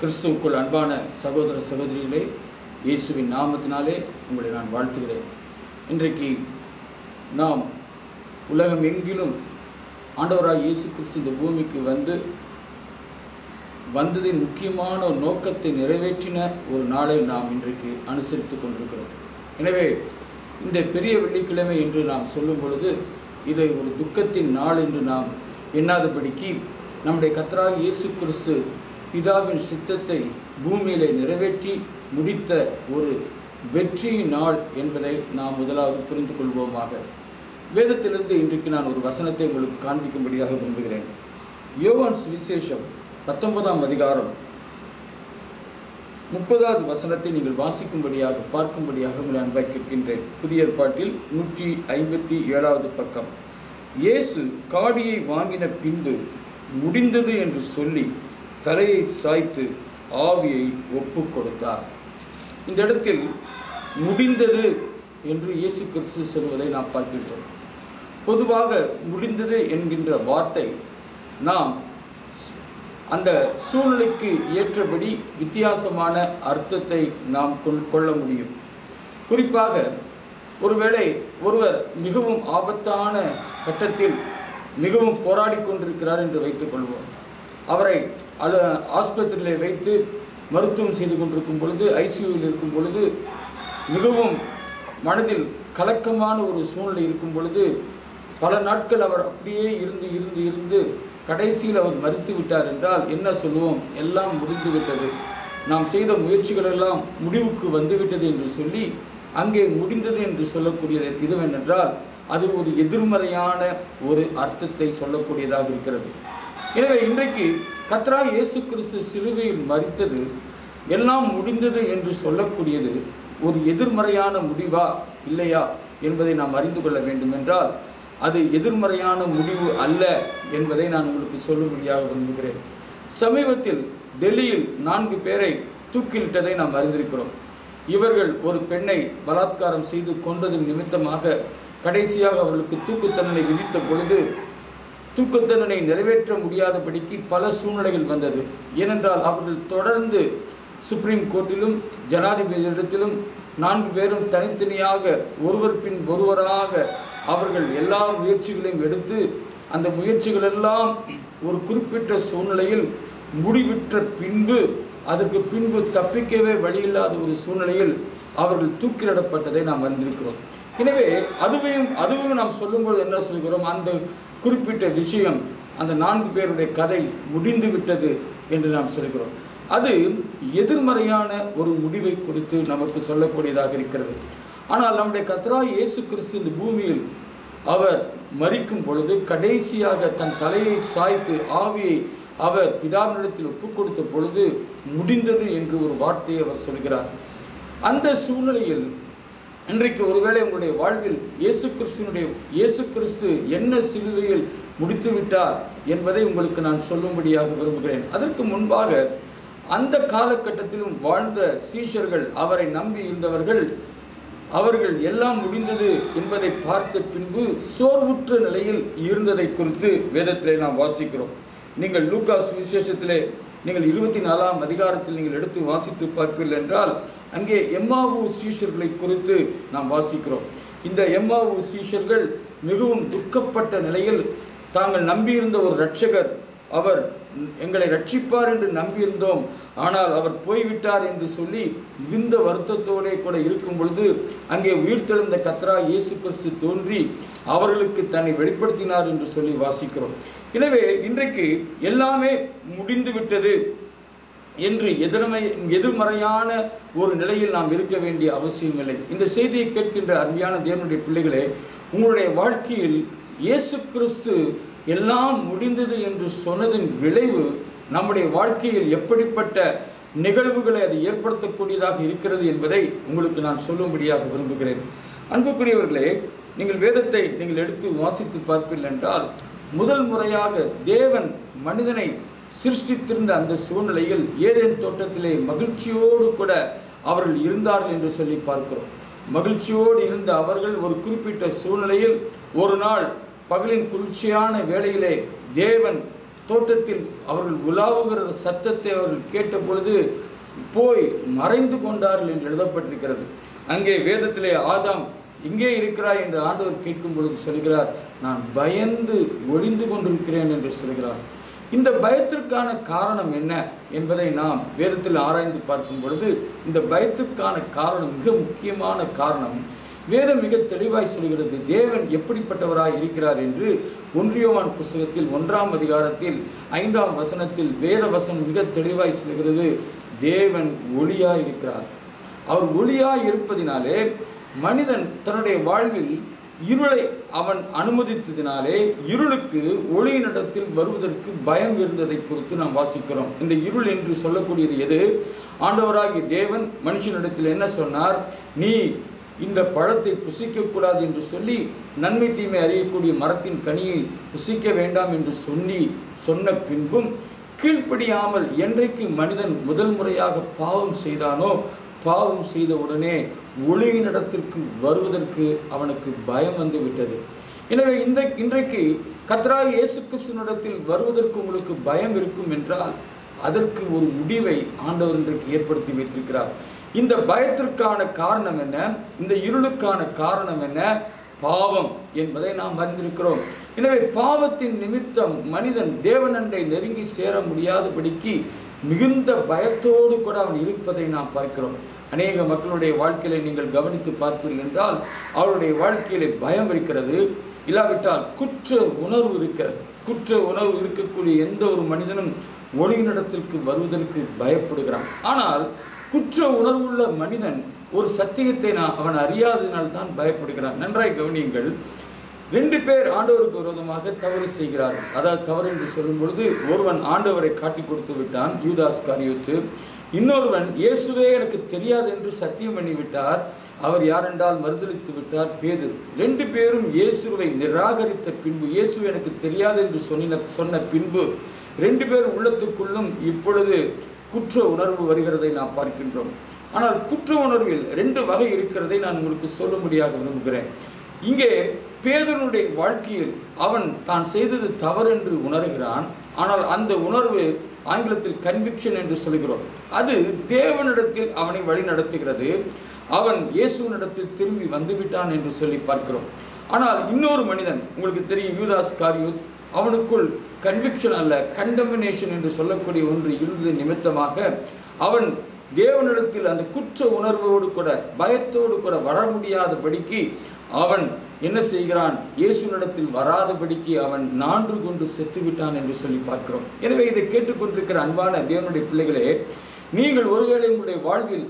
கிறிஸ்துவுக்குள் அன்பான சகோதர சகோதரிகளே இயேசுவின் நாமத்தினாலே உங்களை நான் வாழ்த்துகிறேன். இன்றைக்கு நாம் உலகம் எங்கிலும் ஆண்டவராக இயேசு கிறிஸ்து இந்த பூமிக்கு வந்து வந்ததின் முக்கியமான ஒரு நோக்கத்தை நிறைவேற்றின ஒரு நாளை நாம் இன்றைக்கு அனுசரித்து கொண்டிருக்கிறோம். எனவே இந்த பெரிய வெள்ளிக்கிழமை என்று நாம் சொல்லும் பொழுது இதை ஒரு துக்கத்தின் நாள் என்று நாம் எண்ணாதபடிக்கு நம்முடைய கத்தராக இயேசு கிறிஸ்து பிதாவின் சித்தத்தை பூமியிலே நிறைவேற்றி முடித்த ஒரு வெற்றி நாள் என்பதை நாம் முதலாவது புரிந்து கொள்வோமாக. வேதத்திலிருந்து இன்றைக்கு நான் ஒரு வசனத்தை உங்களுக்கு காண்பிக்கும்படியாக விரும்புகிறேன். யோவான் சுவிசேஷம் பத்தொன்பதாம் அதிகாரம் முப்பதாவது வசனத்தை நீங்கள் வாசிக்கும்படியாக பார்க்கும்படியாக உங்களை அன்பாய் கேட்கின்றேன். புதிய ஏற்பாட்டில் நூற்றி ஐம்பத்தி ஏழாவது பக்கம். இயேசு காடியை வாங்கின பின்பு முடிந்தது என்று சொல்லி தலையை சாய்த்து ஆவியை ஒப்பு கொடுத்தார். இந்த இடத்தில் முடிந்தது என்று இயேசு கிறிஸ்து சொல்வதை நாம் பார்க்கின்றோம். பொதுவாக முடிந்தது என்கின்ற வார்த்தை நாம் அந்த சூழ்நிலைக்கு ஏற்றபடி வித்தியாசமான அர்த்தத்தை நாம் கொள் கொள்ள முடியும். குறிப்பாக ஒருவேளை ஒருவர் மிகவும் ஆபத்தான கட்டத்தில் மிகவும் போராடி கொண்டிருக்கிறார் என்று வைத்துக்கொள்வோம் அவரை அல ஆஸ்பத்திரியில் வைத்து மருத்துவம் செய்து கொண்டிருக்கும் பொழுது ஐசியூவில் இருக்கும் பொழுது மிகவும் மனதில் கலக்கமான ஒரு சூழ்நிலை இருக்கும் பொழுது பல நாட்கள் அவர் அப்படியே இருந்து இருந்து இருந்து கடைசியில் அவர் மறுத்து விட்டார் என்றால் என்ன சொல்லுவோம்? எல்லாம் முடிந்து விட்டது. நாம் செய்த முயற்சிகள் எல்லாம் முடிவுக்கு வந்துவிட்டது என்று சொல்லி அங்கே முடிந்தது என்று சொல்லக்கூடியது இதுவென்றால் அது ஒரு எதிர்மறையான ஒரு அர்த்தத்தை சொல்லக்கூடியதாக இருக்கிறது. எனவே இன்றைக்கு கத்ரா இயேசு கிறிஸ்து சிலுவையில் மறித்தது எல்லாம் முடிந்தது என்று சொல்லக்கூடியது ஒரு எதிர்மறையான முடிவா இல்லையா என்பதை நாம் அறிந்து கொள்ள வேண்டுமென்றால் அது எதிர்மறையான முடிவு அல்ல என்பதை நான் உங்களுக்கு சொல்லும்படியாக விரும்புகிறேன். சமீபத்தில் டெல்லியில் நான்கு பேரை தூக்கிலிட்டதை நாம் அறிந்திருக்கிறோம். இவர்கள் ஒரு பெண்ணை பலாத்காரம் செய்து கொன்றதின் நிமித்தமாக கடைசியாக அவர்களுக்கு தூக்கு தண்டனை விதித்த பொழுது தூக்கு தண்டனை நிறைவேற்ற முடியாதபடிக்கு பல சூழ்நிலைகள் வந்தது. ஏனென்றால் அவர்கள் தொடர்ந்து சுப்ரீம் கோர்ட்டிலும் ஜனாதிபதியிடத்திலும் நான்கு பேரும் தனித்தனியாக ஒருவர் பின் ஒருவராக அவர்கள் எல்லா முயற்சிகளையும் எடுத்து அந்த முயற்சிகளெல்லாம் ஒரு குறிப்பிட்ட சூழ்நிலையில் முடிவிற்ற பின்பு அதற்கு பின்பு தப்பிக்கவே வழியில்லாத ஒரு சூழ்நிலையில் அவர்கள் தூக்கிலிடப்பட்டதை நாம் அறிந்திருக்கிறோம். எனவே அதுவையும் அதுவும் நாம் சொல்லும்போது என்ன சொல்கிறோம்? அந்த குறிப்பிட்ட விஷயம் அந்த நான்கு பேருடைய கதை முடிந்து விட்டது என்று நாம் சொல்கிறோம். அது எதிர்மறையான ஒரு முடிவை குறித்து நமக்கு சொல்லக்கூடியதாக இருக்கிறது. ஆனால் நம்முடைய கத்ரா இயேசு கிறிஸ்து இந்த பூமியில் அவர் மறிக்கும் பொழுது கடைசியாக தன் தலையை சாய்த்து ஆவியை அவர் பிதாவினிடத்தில் ஒப்புக் கொடுத்த பொழுது முடிந்தது என்று ஒரு வார்த்தையை அவர் சொல்கிறார். அந்த சூழ்நிலையில் இன்றைக்கு ஒருவேளை உங்களுடைய வாழ்வில் இயேசு கிறிஸ்துவனுடைய இயேசு கிறிஸ்து என்ன சிலுவையில் முடித்து விட்டார் என்பதை உங்களுக்கு நான் சொல்லும்படியாக விரும்புகிறேன். அதற்கு முன்பாக அந்த காலகட்டத்திலும் வாழ்ந்த சீஷர்கள் அவரை நம்பி இருந்தவர்கள் அவர்கள் எல்லாம் முடிந்தது என்பதை பார்த்த பின்பு சோர்வுற்ற நிலையில் இருந்ததை குறித்து வேதத்திலே நாம் வாசிக்கிறோம். நீங்கள் லூகாஸ் விசேஷத்திலே நீங்கள் இருபத்தி நாலாம் அதிகாரத்தில் நீங்கள் எடுத்து வாசித்து பார்ப்பீர்கள் என்றால் அங்கே எம்மாவு சீஷர்களை குறித்து நாம் வாசிக்கிறோம். இந்த எம்மாவு சீஷர்கள் மிகவும் துக்கப்பட்ட நிலையில் தாங்கள் நம்பியிருந்த ஒரு இரட்சகர் அவர் எங்களை ரட்சிப்பார் என்று நம்பியிருந்தோம். ஆனால் அவர் போய்விட்டார் என்று சொல்லி மிகுந்த வருத்தத்தோடே கூட இருக்கும் பொழுது அங்கே உயிர்த்தெழுந்த கத்ரா இயேசு கிறிஸ்து தோன்றி அவர்களுக்கு தன்னை வெளிப்படுத்தினார் என்று சொல்லி வாசிக்கிறோம். எனவே இன்றைக்கு எல்லாமே முடிந்து விட்டது என்று எதிர்மை எதிர்மறையான ஒரு நிலையில் நாம் இருக்க வேண்டிய அவசியமில்லை. இந்த செய்தியை கேட்கின்ற அருமையான தேவனுடைய பிள்ளைகளே உங்களுடைய வாழ்க்கையில் இயேசு கிறிஸ்து எல்லாம் முடிந்தது என்று சொன்னதின் விளைவு நம்முடைய வாழ்க்கையில் எப்படிப்பட்ட நிகழ்வுகளை அது ஏற்படுத்தக்கூடியதாக இருக்கிறது என்பதை உங்களுக்கு நான் சொல்லும்படியாக விரும்புகிறேன். அன்புக்குரியவர்களே நீங்கள் வேதத்தை நீங்கள் எடுத்து வாசித்து பார்ப்பீர்கள் என்றால் முதல் முறையாக தேவன் மனிதனை சிருஷ்டித்திருந்த அந்த சூழ்நிலையில் ஏதேன் தோட்டத்திலே மகிழ்ச்சியோடு கூட அவர்கள் இருந்தார்கள் என்று சொல்லி பார்க்கிறோம். மகிழ்ச்சியோடு இருந்த அவர்கள் ஒரு குறிப்பிட்ட சூழ்நிலையில் ஒரு நாள் பகலின் குளிர்ச்சியான வேளையிலே தேவன் தோட்டத்தில் அவர்கள் உலாவுகிற சத்தத்தை அவர்கள் கேட்ட பொழுது போய் மறைந்து கொண்டார்கள் என்று எழுதப்பட்டிருக்கிறது. அங்கே வேதத்திலே ஆதாம் இங்கே இருக்கிறாய்? என்று ஆண்டவர் கேட்கும் பொழுது சொல்கிறார் நான் பயந்து ஒளிந்து கொண்டிருக்கிறேன் என்று சொல்கிறார். இந்த பயத்திற்கான காரணம் என்ன என்பதை நாம் வேதத்தில் ஆராய்ந்து பார்க்கும் பொழுது இந்த பயத்திற்கான காரணம் மிக முக்கியமான காரணம். வேதம் மிக தெளிவாய் சொல்கிறது தேவன் எப்படிப்பட்டவராய் இருக்கிறார் என்று ஒன்றியவான் புஸ்தகத்தில் ஒன்றாம் அதிகாரத்தில் ஐந்தாம் வசனத்தில் வேத வசனம் மிக தெளிவாய் சொல்கிறது தேவன் ஒளியாய் இருக்கிறார். அவர் ஒளியாய் இருப்பதினாலே மனிதன் தன்னுடைய வாழ்வில் இருளை அவன் அனுமதித்ததினாலே இருளுக்கு ஒளியினிடத்தில் வருவதற்கு பயம் இருந்ததை குறித்து நாம் வாசிக்கிறோம். இந்த இருள் என்று சொல்லக்கூடியது எது? ஆண்டவராகிய தேவன் மனுஷனிடத்தில் என்ன சொன்னார்? நீ இந்த பழத்தை புசிக்கக்கூடாது என்று சொல்லி நன்மை தீமை அறியக்கூடிய மரத்தின் கனியை புசிக்க வேண்டாம் என்று சொல்லி சொன்ன பின்பும் கீழ்ப்படியாமல் என்றைக்கு மனிதன் முதல் முறையாக பாவம் செய்தானோ பாவம் செய்த உடனே ஒளியினிடத்திற்கு வருவதற்கு அவனுக்கு பயம் வந்து விட்டது. எனவே இந்த இன்றைக்கு கத்ராய் இயேசு கிறிஸ்துவனிடத்தில் வருவதற்கு உங்களுக்கு பயம் இருக்கும் என்றால் அதற்கு ஒரு முடிவை ஆண்டவர் இன்றைக்கு ஏற்படுத்தி வைத்திருக்கிறார். இந்த பயத்திற்கான காரணம் என்ன? இந்த இருளுக்கான காரணம் என்ன? பாவம் என்பதை நாம் அறிந்திருக்கிறோம். எனவே பாவத்தின் நிமித்தம் மனிதன் தேவனண்டை நெருங்கி சேர முடியாதபடிக்கு மிகுந்த பயத்தோடு கூட அவன் இருப்பதை நாம் பார்க்கிறோம். அநேக மக்களுடைய வாழ்க்கையை நீங்கள் கவனித்து பார்ப்பீர்கள் என்றால் அவருடைய வாழ்க்கையிலே பயம் இருக்கிறது. இல்லாவிட்டால் குற்ற உணர்வு இருக்கிறது. குற்ற உணர்வு இருக்கக்கூடிய எந்த ஒரு மனிதனும் ஒளியினிடத்திற்கு வருவதற்கு பயப்படுகிறான். ஆனால் குற்ற உணர்வுள்ள மனிதன் ஒரு சத்தியத்தை நான் அவன் அறியாததினால் தான் பயப்படுகிறான். நன்றாய் கவனியுங்கள். ரெண்டு பேர் ஆண்டவருக்கு விரோதமாக தவறு செய்கிறார்கள். அதாவது தவறு என்று சொல்லும் பொழுது ஒருவன் ஆண்டவரை காட்டி கொடுத்து விட்டான் யூதாஸ் காரியத்து. இன்னொருவன் இயேசுவே எனக்கு தெரியாது என்று சத்தியம் பண்ணிவிட்டார். அவர் யாரென்றால் மறுதளித்து விட்டார் பேது ரெண்டு பேரும் இயேசுவை நிராகரித்த பின்பு இயேசு எனக்கு தெரியாது என்று சொன்ன சொன்ன பின்பு ரெண்டு பேர் உள்ளத்துக்குள்ளும் இப்பொழுது குற்ற உணர்வு வருகிறதை நாம் பார்க்கின்றோம். ஆனால் குற்ற உணர்வில் ரெண்டு வகை இருக்கிறதை நான் உங்களுக்கு சொல்லும்படியாக விரும்புகிறேன். இங்கே பேதனுடைய வாழ்க்கையில் அவன் தான் செய்தது தவறு என்று உணர்கிறான். ஆனால் அந்த உணர்வு ஆங்கிலத்தில் கன்விக்ஷன் என்று சொல்கிறோம் அது தேவனிடத்தில் அவனை வழி நடத்துகிறது. அவன் இயேசுவனிடத்தில் திரும்பி வந்துவிட்டான் என்று சொல்லி பார்க்கிறோம். ஆனால் இன்னொரு மனிதன் உங்களுக்கு தெரியும் யூதாஸ் காரியூத் அவனுக்குள் கன்விக்ஷன் அல்ல கண்டமினேஷன் என்று சொல்லக்கூடிய ஒன்று இருந்தது நிமித்தமாக. அவன் தேவனிடத்தில் அந்த குற்ற உணர்வோடு கூட பயத்தோடு கூட வர முடியாதபடிக்கு அவன் என்ன செய்கிறான்? இயேசுனிடத்தில் வராதபடிக்கு அவன் நான்று கொண்டு செத்துவிட்டான் என்று சொல்லி பார்க்கிறோம். எனவே இதை கேட்டுக்கொண்டிருக்கிற அன்பான தேவனுடைய பிள்ளைகளே நீங்கள் ஒருவேளை உங்களுடைய வாழ்வில்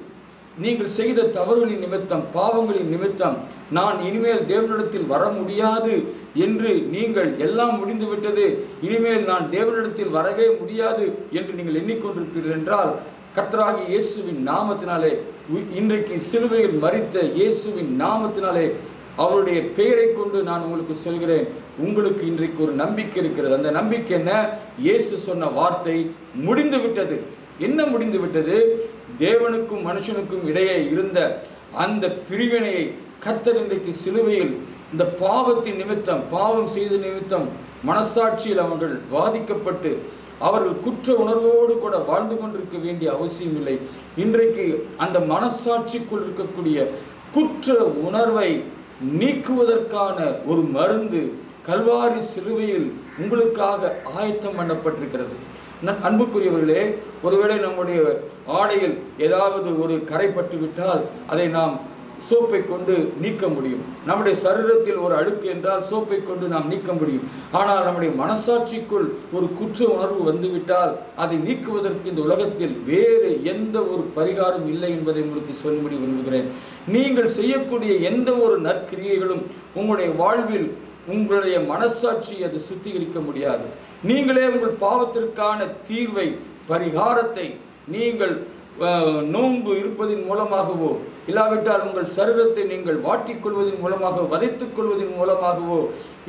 நீங்கள் செய்த தவறுகளின் நிமித்தம் பாவங்களின் நிமித்தம் நான் இனிமேல் தேவனிடத்தில் வர முடியாது என்று நீங்கள் எல்லாம் முடிந்துவிட்டது இனிமேல் நான் தேவனிடத்தில் வரவே முடியாது என்று நீங்கள் எண்ணிக்கொண்டிருப்பீர்கள் என்றால் கர்த்தராகி இயேசுவின் நாமத்தினாலே இன்றைக்கு சிலுவையில் மறித்த இயேசுவின் நாமத்தினாலே அவருடைய பெயரை கொண்டு நான் உங்களுக்கு சொல்கிறேன். உங்களுக்கு இன்றைக்கு ஒரு நம்பிக்கை இருக்கிறது. அந்த நம்பிக்கை என்ன? இயேசு சொன்ன வார்த்தை முடிந்து விட்டது. என்ன முடிந்து விட்டது? தேவனுக்கும் மனுஷனுக்கும் இடையே இருந்த அந்த பிரிவினையை கத்தர் இன்றைக்கு சிலுவையில் இந்த பாவத்தின் நிமித்தம் பாவம் செய்த நிமித்தம் மனசாட்சியில் அவர்கள் வாதிக்கப்பட்டு அவர்கள் குற்ற உணர்வோடு கூட வாழ்ந்து கொண்டிருக்க வேண்டிய அவசியம் இல்லை இன்றைக்கு அந்த மனசாட்சிக்குள் இருக்கக்கூடிய குற்ற உணர்வை நீக்குவதற்கான ஒரு மருந்து கல்வாரி சிலுவையில் உங்களுக்காக ஆயத்தம் பண்ணப்பட்டிருக்கிறது. நன் அன்புக்குரியவர்களே ஒருவேளை நம்முடைய ஆடையில் ஏதாவது ஒரு கரை பட்டு விட்டால் அதை நாம் சோப்பை கொண்டு நீக்க முடியும். நம்முடைய சரீரத்தில் ஒரு அழுக்கு என்றால் சோப்பை கொண்டு நாம் நீக்க முடியும். ஆனால் நம்முடைய மனசாட்சிக்குள் ஒரு குற்ற உணர்வு வந்துவிட்டால் அதை நீக்குவதற்கு இந்த உலகத்தில் வேறு எந்த ஒரு பரிகாரம் இல்லை என்பதை உங்களுக்கு சொல்லும்படி விரும்புகிறேன். நீங்கள் செய்யக்கூடிய எந்த ஒரு நற்கிரியைகளும் உங்களுடைய வாழ்வில் உங்களுடைய மனசாட்சி அது சுத்திகரிக்க முடியாது. நீங்களே உங்கள் பாவத்திற்கான தீர்வை பரிகாரத்தை நீங்கள் நோன்பு இருப்பதின் மூலமாகவோ இல்லாவிட்டால் உங்கள் சரீரத்தை நீங்கள் மாட்டிக்கொள்வதன் மூலமாக வதைத்துக் கொள்வதன் மூலமாகவோ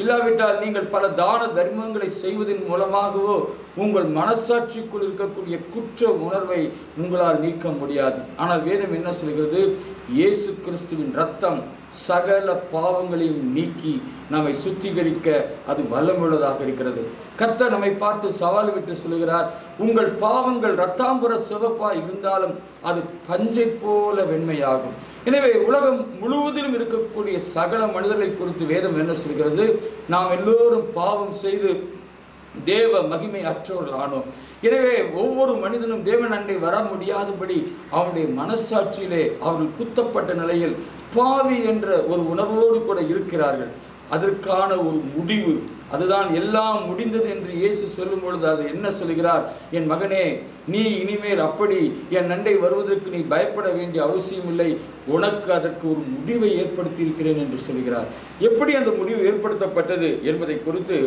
இல்லாவிட்டால் நீங்கள் பல தான தர்மங்களை செய்வதன் மூலமாகவோ உங்கள் மனசாட்சிக்குள் இருக்கக்கூடிய குற்ற உணர்வை உங்களால் நீக்க முடியாது. ஆனால் வேதம் என்ன சொல்கிறது? இயேசு கிறிஸ்துவின் ரத்தம் சகல பாவங்களையும் நீக்கி நம்மை சுத்திகரிக்க அது வல்லமுள்ளதாக இருக்கிறது. கர்த்தர் நம்மை பார்த்து சவால் விட்டு சொல்கிறார் உங்கள் பாவங்கள் ரத்தாம்புர சிவப்பா இருந்தாலும் அது பஞ்சை போல வெண்மையாகும். எனவே உலகம் முழுவதிலும் இருக்கக்கூடிய சகல மனிதர்களை குறித்து வேதம் என்ன சொல்கிறது? நாம் எல்லோரும் பாவம் செய்து தேவ மகிமை அற்றவர்கள் ஆனோம். எனவே ஒவ்வொரு மனிதனும் தேவன் அண்டை வர முடியாதபடி அவனுடைய மனசாட்சியிலே அவர்கள் குத்தப்பட்ட நிலையில் பாவி என்ற ஒரு உணர்வோடு கூட இருக்கிறார்கள். அதற்கான ஒரு முடிவு. அதுதான் எல்லாம் முடிந்தது என்று இயேசு சொல்லும் பொழுது அது என்ன சொல்கிறார்? என் மகனே நீ இனிமேல் அப்படி என் நண்டை வருவதற்கு நீ பயப்பட வேண்டிய அவசியம் இல்லை. உனக்கு அதற்கு ஒரு முடிவை ஏற்படுத்தியிருக்கிறேன் என்று சொல்கிறார். எப்படி அந்த முடிவு ஏற்படுத்தப்பட்டது என்பதை குறித்து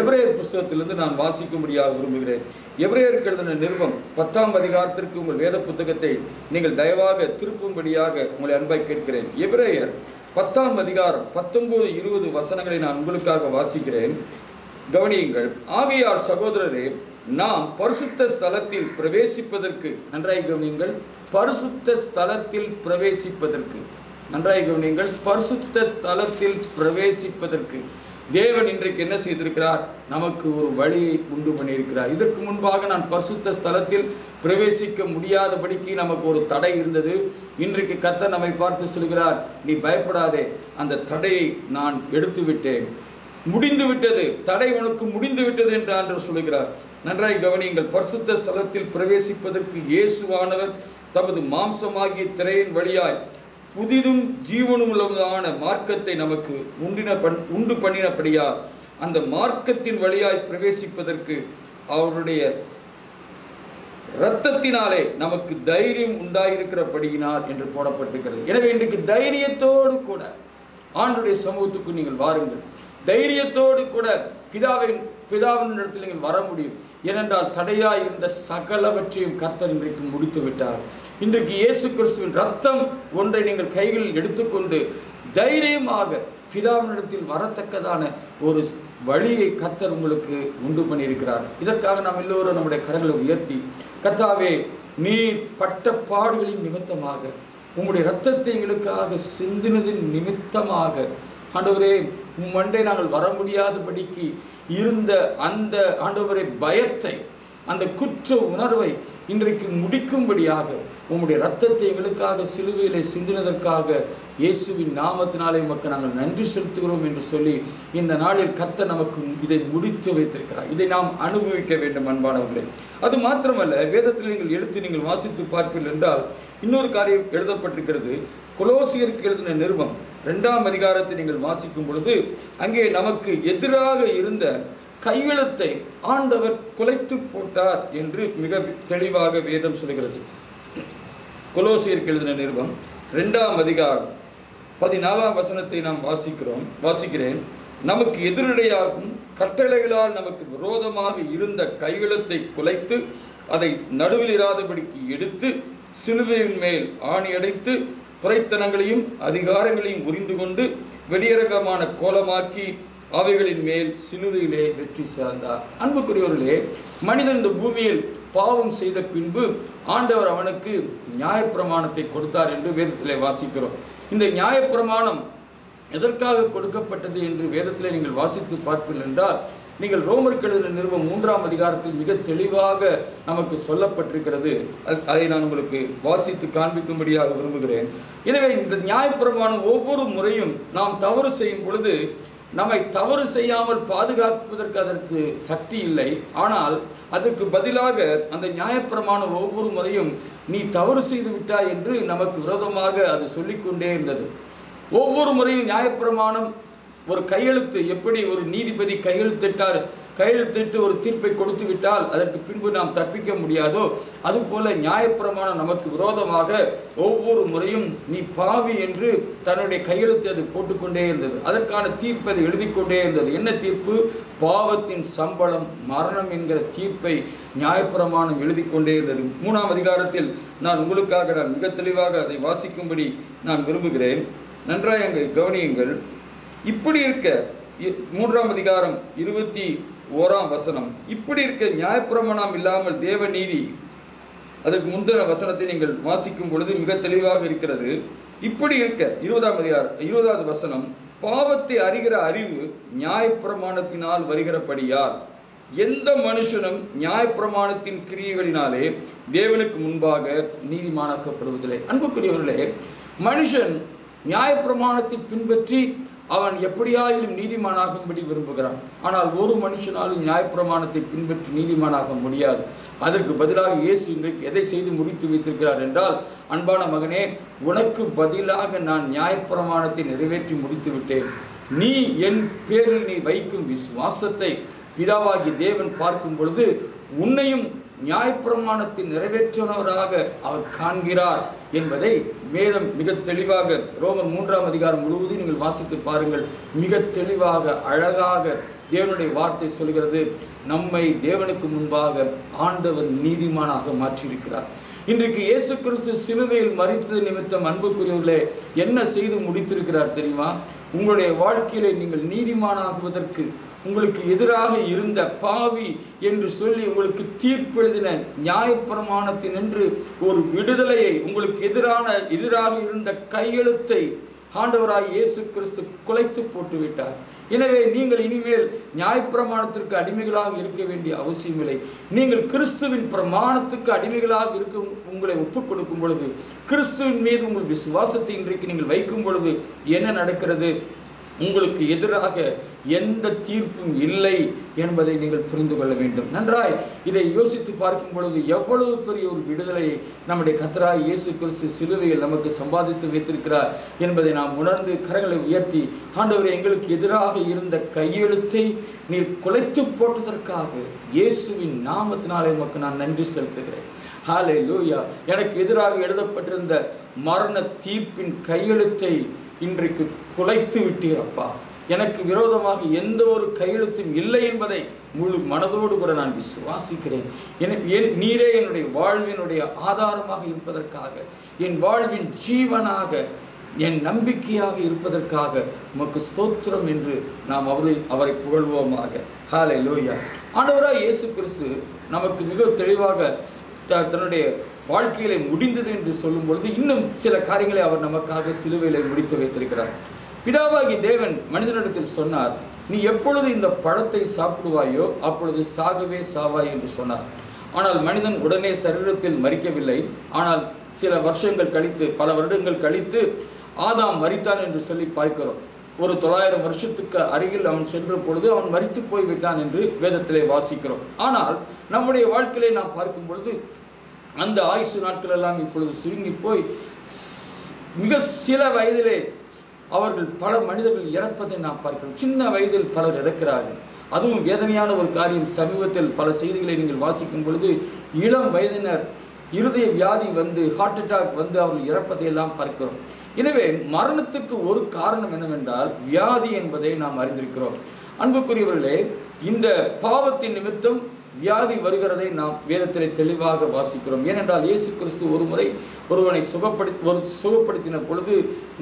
எவ்ரேயர் புஸ்தகத்திலிருந்து நான் வாசிக்கும்படியாக விரும்புகிறேன். எவ்ரேயருக்கு எழுதின நிறுவம் பத்தாம் அதிகாரத்திற்கு உங்கள் வேத புத்தகத்தை நீங்கள் தயவாக திருப்பும்படியாக உங்களை அன்பாய் கேட்கிறேன். எவ்ரேயர் பத்தாம் அதிகாரம் பத்தொன்பது இருபது வசனங்களை நான் உங்களுக்காக வாசிக்கிறேன். கவனியுங்கள் ஆகையால் சகோதரரே நாம் பரிசுத்த ஸ்தலத்தில் பிரவேசிப்பதற்கு நன்றாய் கவனியுங்கள் பரிசுத்த ஸ்தலத்தில் பிரவேசிப்பதற்கு நன்றாய் கவனியுங்கள் பரிசுத்த ஸ்தலத்தில் பிரவேசிப்பதற்கு. தேவன் இன்றைக்கு என்ன செய்திருக்கிறார்? நமக்கு ஒரு வழியை உண்டு பண்ணியிருக்கிறார். இதற்கு முன்பாக நான் பரிசுத்த ஸ்தலத்தில் பிரவேசிக்க முடியாதபடிக்கு நமக்கு ஒரு தடை இருந்தது. இன்றைக்கு கத்த நம்மை பார்த்து சொல்கிறார் நீ பயப்படாதே அந்த தடையை நான் எடுத்து விட்டேன் முடிந்து விட்டது தடை உனக்கு முடிந்து விட்டது என்று ஆண்டவர் சொல்கிறார். நன்றாய் கவனியுங்கள் பரிசுத்த ஸ்தலத்தில் பிரவேசிப்பதற்கு இயேசுவானவர் தமது மாம்சமாகிய திரையின் வழியாய் புதிதும் ஜீவனும் உள்ளதான மார்க்கத்தை நமக்கு உண்டின பண் உண்டு பண்ணினபடியா அந்த மார்க்கத்தின் வழியாய் பிரவேசிப்பதற்கு அவருடைய இரத்தத்தினாலே நமக்கு தைரியம் உண்டாயிருக்கிறபடியினார் என்று போடப்பட்டிருக்கிறது. எனவே இன்றைக்கு தைரியத்தோடு கூட ஆண்டுடைய சமூகத்துக்கு நீங்கள் வாருங்கள். தைரியத்தோடு கூட பிதாவின் பிதாவின் இடத்தில் நீங்கள் வர முடியும். ஏனென்றால் தடையாய் இருந்த சகலவற்றையும் கர்த்தர் இன்றைக்கு முடித்து விட்டார் இன்றைக்கு இயேசு கிறிஸ்துவின் ரத்தம் ஒன்றை நீங்கள் கைகளில் எடுத்துக்கொண்டு தைரியமாக பிதாவினிடத்தில் வரத்தக்கதான ஒரு வழியை கத்தர் உங்களுக்கு உண்டு பண்ணியிருக்கிறார். இதற்காக நாம் எல்லோரும் நம்முடைய கரங்களை உயர்த்தி கத்தாவே நீர் பட்ட பாடுகளின் நிமித்தமாக உங்களுடைய ரத்தத்தை எங்களுக்காக சிந்தினதின் நிமித்தமாக ஆண்டவரே உன் மண்டை நாங்கள் வர முடியாதபடிக்கு இருந்த அந்த ஆண்டவரை பயத்தை அந்த குற்ற உணர்வை இன்றைக்கு முடிக்கும்படியாக உம்முடைய ரத்தத்தை எங்களுக்காக சிலுவையிலே சிந்தினதற்காக இயேசுவின் நாமத்தினாலே உமக்கு நாங்கள் நன்றி செலுத்துகிறோம் என்று சொல்லி இந்த நாளில் கத்த நமக்கு இதை முடித்து வைத்திருக்கிறார். இதை நாம் அனுபவிக்க வேண்டும் அன்பானவர்களே. அது மாத்திரமல்ல வேதத்தில் நீங்கள் எடுத்து நீங்கள் வாசித்து பார்ப்பீர்கள் என்றால் இன்னொரு காரியம் எழுதப்பட்டிருக்கிறது. கொலோசியருக்கு எழுதின நிறுவம் ரெண்டாம் அதிகாரத்தை நீங்கள் வாசிக்கும் பொழுது அங்கே நமக்கு எதிராக இருந்த கையெழுத்தை ஆண்டவர் குலைத்து போட்டார் என்று மிக தெளிவாக வேதம் சொல்கிறது. கொலோசியருக்கு எழுதின நிறுவம் ரெண்டாம் அதிகாரம் பதினாலாம் வசனத்தை நாம் வாசிக்கிறோம் வாசிக்கிறேன். நமக்கு எதிரடையாகும் கட்டளைகளால் நமக்கு விரோதமாக இருந்த கையெழுத்தை குலைத்து அதை நடுவில் இராதபடிக்கு எடுத்து சிலுவையின் மேல் ஆணியடைத்து துறைத்தனங்களையும் அதிகாரங்களையும் உறிந்து கொண்டு வெடியரகமான கோலமாக்கி அவைகளின் மேல் சிலுவையிலே வெற்றி சார்ந்தார் அன்புக்குரியவர்களே மனிதன் இந்த பூமியில் பாவம் செய்த பின்பு ஆண்டவர் அவனுக்கு நியாயப்பிரமாணத்தை கொடுத்தார் என்று வேதத்திலே வாசிக்கிறோம். இந்த நியாயப்பிரமாணம் எதற்காக கொடுக்கப்பட்டது என்று வேதத்திலே நீங்கள் வாசித்து பார்ப்பீர்கள் என்றால் நீங்கள் ரோமருக்கு எழுதின நிறுவம் மூன்றாம் அதிகாரத்தில் மிக தெளிவாக நமக்கு சொல்லப்பட்டிருக்கிறது. அதை நான் உங்களுக்கு வாசித்து காண்பிக்கும்படியாக விரும்புகிறேன். எனவே இந்த நியாயப்பிரமாணம் ஒவ்வொரு முறையும் நாம் தவறு செய்யும் பொழுது நம்மை தவறு செய்யாமல் பாதுகாப்பதற்கு அதற்கு சக்தி இல்லை. ஆனால் அதற்கு பதிலாக அந்த நியாயப்பிரமாணம் ஒவ்வொரு முறையும் நீ தவறு செய்து விட்டாய் என்று நமக்கு விரோதமாக அது சொல்லிக்கொண்டே இருந்தது. ஒவ்வொரு முறையும் நியாயப்பிரமாணம் ஒரு கையெழுத்து எப்படி ஒரு நீதிபதி கையெழுத்திட்டார் கையெழுத்திட்டு ஒரு தீர்ப்பை கொடுத்து விட்டால் அதற்கு பின்பு நாம் தப்பிக்க முடியாதோ? அதுபோல நியாயப்பிரமாணம் நமக்கு விரோதமாக ஒவ்வொரு முறையும் நீ பாவி என்று தன்னுடைய கையெழுத்தை அது போட்டுக்கொண்டே இருந்தது. அதற்கான தீர்ப்பை அது எழுதி கொண்டே இருந்தது. என்ன தீர்ப்பு? பாவத்தின் சம்பளம் மரணம் என்கிற தீர்ப்பை நியாயப்பிரமாணம் எழுதி கொண்டே இருந்தது. மூணாம் அதிகாரத்தில் நான் உங்களுக்காக நான் மிக தெளிவாக அதை வாசிக்கும்படி நான் விரும்புகிறேன். நன்றாக எங்கள் கவனியுங்கள். இப்படி இருக்க இ- மூன்றாம் அதிகாரம் இருபத்தி ஓராம் வசனம் இப்படி இருக்க நியாயப்பிரமாணம் இல்லாமல் தேவ நீதி. அதற்கு முந்தின வசனத்தை நீங்கள் வாசிக்கும் பொழுது மிக தெளிவாக இருக்கிறது. இப்படி இருக்க இருபதாம் அதிகாரம் இருபதாவது வசனம் பாவத்தை அறிகிற அறிவு நியாயப்பிரமாணத்தினால் வருகிறபடியால் எந்த மனுஷனும் நியாயப்பிரமாணத்தின் கிரியைகளினாலே தேவனுக்கு முன்பாக நீதிமானாக்கப்படுவதில்லை. அன்புக்குரியவர்களே மனுஷன் நியாயப்பிரமாணத்தை பின்பற்றி அவன் எப்படியாயிலும் நீதிமானாகும்படி விரும்புகிறான். ஆனால் ஒரு மனுஷனாலும் நியாயப்பிரமாணத்தை பின்பற்றி நீதிமானாக முடியாது. அதற்கு பதிலாக இயேசு இன்றைக்கு எதை செய்து முடித்து வைத்திருக்கிறார் என்றால் அன்பான மகனே உனக்கு பதிலாக நான் நியாயப்பிரமாணத்தை நிறைவேற்றி முடித்து விட்டேன். நீ என் பேரில் நீ வைக்கும் விசுவாசத்தை பிதாவாகி தேவன் பார்க்கும் பொழுது உன்னையும் நியாயப்பிரமாணத்தை நிறைவேற்றினவராக அவர் காண்கிறார் என்பதை வேதம் மிக தெளிவாக ரோமர் மூன்றாம் அதிகாரம் முழுவதும் நீங்கள் வாசித்து பாருங்கள். மிக தெளிவாக அழகாக தேவனுடைய வார்த்தை சொல்கிறது. நம்மை தேவனுக்கு முன்பாக ஆண்டவர் நீதிமானாக மாற்றியிருக்கிறார். இன்றைக்கு இயேசு கிறிஸ்து சிலுவையில் மறித்தது நிமித்தம் அன்புக்குரியவர்களே என்ன செய்து முடித்திருக்கிறார் தெரியுமா? உங்களுடைய வாழ்க்கையிலே நீங்கள் நீதிமானாகுவதற்கு உங்களுக்கு எதிராக இருந்த பாவி என்று சொல்லி உங்களுக்கு தீர்ப்பெழுதின நியாயப்பிரமாணத்தினின்று ஒரு விடுதலையை உங்களுக்கு எதிரான எதிராக இருந்த கையெழுத்தை ஆண்டவராய் இயேசு கிறிஸ்து குலைத்து போட்டுவிட்டார். எனவே நீங்கள் இனிமேல் நியாயப்பிரமாணத்திற்கு அடிமைகளாக இருக்க வேண்டிய அவசியமில்லை. நீங்கள் கிறிஸ்துவின் பிரமாணத்துக்கு அடிமைகளாக இருக்க உங்களை ஒப்புக் கொடுக்கும் பொழுது கிறிஸ்துவின் மீது உங்கள் விசுவாசத்தை இன்றைக்கு நீங்கள் வைக்கும் பொழுது என்ன நடக்கிறது? உங்களுக்கு எதிராக எந்த தீர்ப்பும் இல்லை என்பதை நீங்கள் புரிந்து கொள்ள வேண்டும். நன்றாய் இதை யோசித்து பார்க்கும் பொழுது எவ்வளவு பெரிய ஒரு விடுதலையை நம்முடைய கத்ரா இயேசு கிறிஸ்து சிலுவையில் நமக்கு சம்பாதித்து வைத்திருக்கிறார் என்பதை நாம் உணர்ந்து கரங்களை உயர்த்தி ஆண்டவரை எங்களுக்கு எதிராக இருந்த கையெழுத்தை நீர் குலைத்து போட்டதற்காக இயேசுவின் நாமத்தினாலே உமக்கு நான் நன்றி செலுத்துகிறேன். ஹாலே லூயா எனக்கு எதிராக எழுதப்பட்டிருந்த மரண தீர்ப்பின் கையெழுத்தை இன்றைக்கு குலைத்து விட்டீரப்பா. எனக்கு விரோதமாக எந்த ஒரு கையெழுத்தும் இல்லை என்பதை முழு மனதோடு கூட நான் விசுவாசிக்கிறேன். என என் நீரே என்னுடைய வாழ்வினுடைய ஆதாரமாக இருப்பதற்காக என் வாழ்வின் ஜீவனாக என் நம்பிக்கையாக இருப்பதற்காக உமக்கு ஸ்தோத்திரம் என்று நாம் அவரை அவரை புகழ்வோமாக. ஹாலே லோயா ஆண்டவராக இயேசு கிறிஸ்து நமக்கு மிக தெளிவாக த- தன்னுடைய வாழ்க்கையிலே முடிந்தது என்று சொல்லும் பொழுது இன்னும் சில காரியங்களை அவர் நமக்காக சிலுவையிலே முடித்து வைத்திருக்கிறார். பிதாவாகி தேவன் மனிதனிடத்தில் சொன்னார் நீ எப்பொழுது இந்த பழத்தை சாப்பிடுவாயோ அப்பொழுது சாகவே சாவாய் என்று சொன்னார். ஆனால் மனிதன் உடனே சரீரத்தில் மறிக்கவில்லை ஆனால் சில வருஷங்கள் கழித்து பல வருடங்கள் கழித்து ஆதாம் மறித்தான் என்று சொல்லி பார்க்கிறோம். ஒரு தொள்ளாயிரம் வருஷத்துக்கு அருகில் அவன் சென்ற பொழுது அவன் மறித்து போய் விட்டான் என்று வேதத்திலே வாசிக்கிறோம். ஆனால் நம்முடைய வாழ்க்கையிலே நாம் பார்க்கும் பொழுது அந்த ஆயுசு நாட்கள் எல்லாம் இப்பொழுது சுருங்கி போய் மிக சில வயதிலே அவர்கள் பல மனிதர்கள் இறப்பதை நாம் பார்க்கிறோம். சின்ன வயதில் பலர் இறக்கிறார்கள். அதுவும் வேதனையான ஒரு காரியம். சமீபத்தில் பல செய்திகளை நீங்கள் வாசிக்கும் பொழுது இளம் வயதினர் இருதய வியாதி வந்து ஹார்ட் அட்டாக் வந்து அவர்கள் இறப்பதை எல்லாம் பார்க்கிறோம். எனவே மரணத்துக்கு ஒரு காரணம் என்னவென்றால் வியாதி என்பதை நாம் அறிந்திருக்கிறோம். அன்புக்குரியவர்களே இந்த பாவத்தின் நிமித்தம் வியாதி வருகிறதை நாம் வேதத்திலே தெளிவாக வாசிக்கிறோம். ஏனென்றால் இயேசு கிறிஸ்து ஒரு முறை ஒருவனை சுகப்படி ஒரு சுகப்படுத்தின பொழுது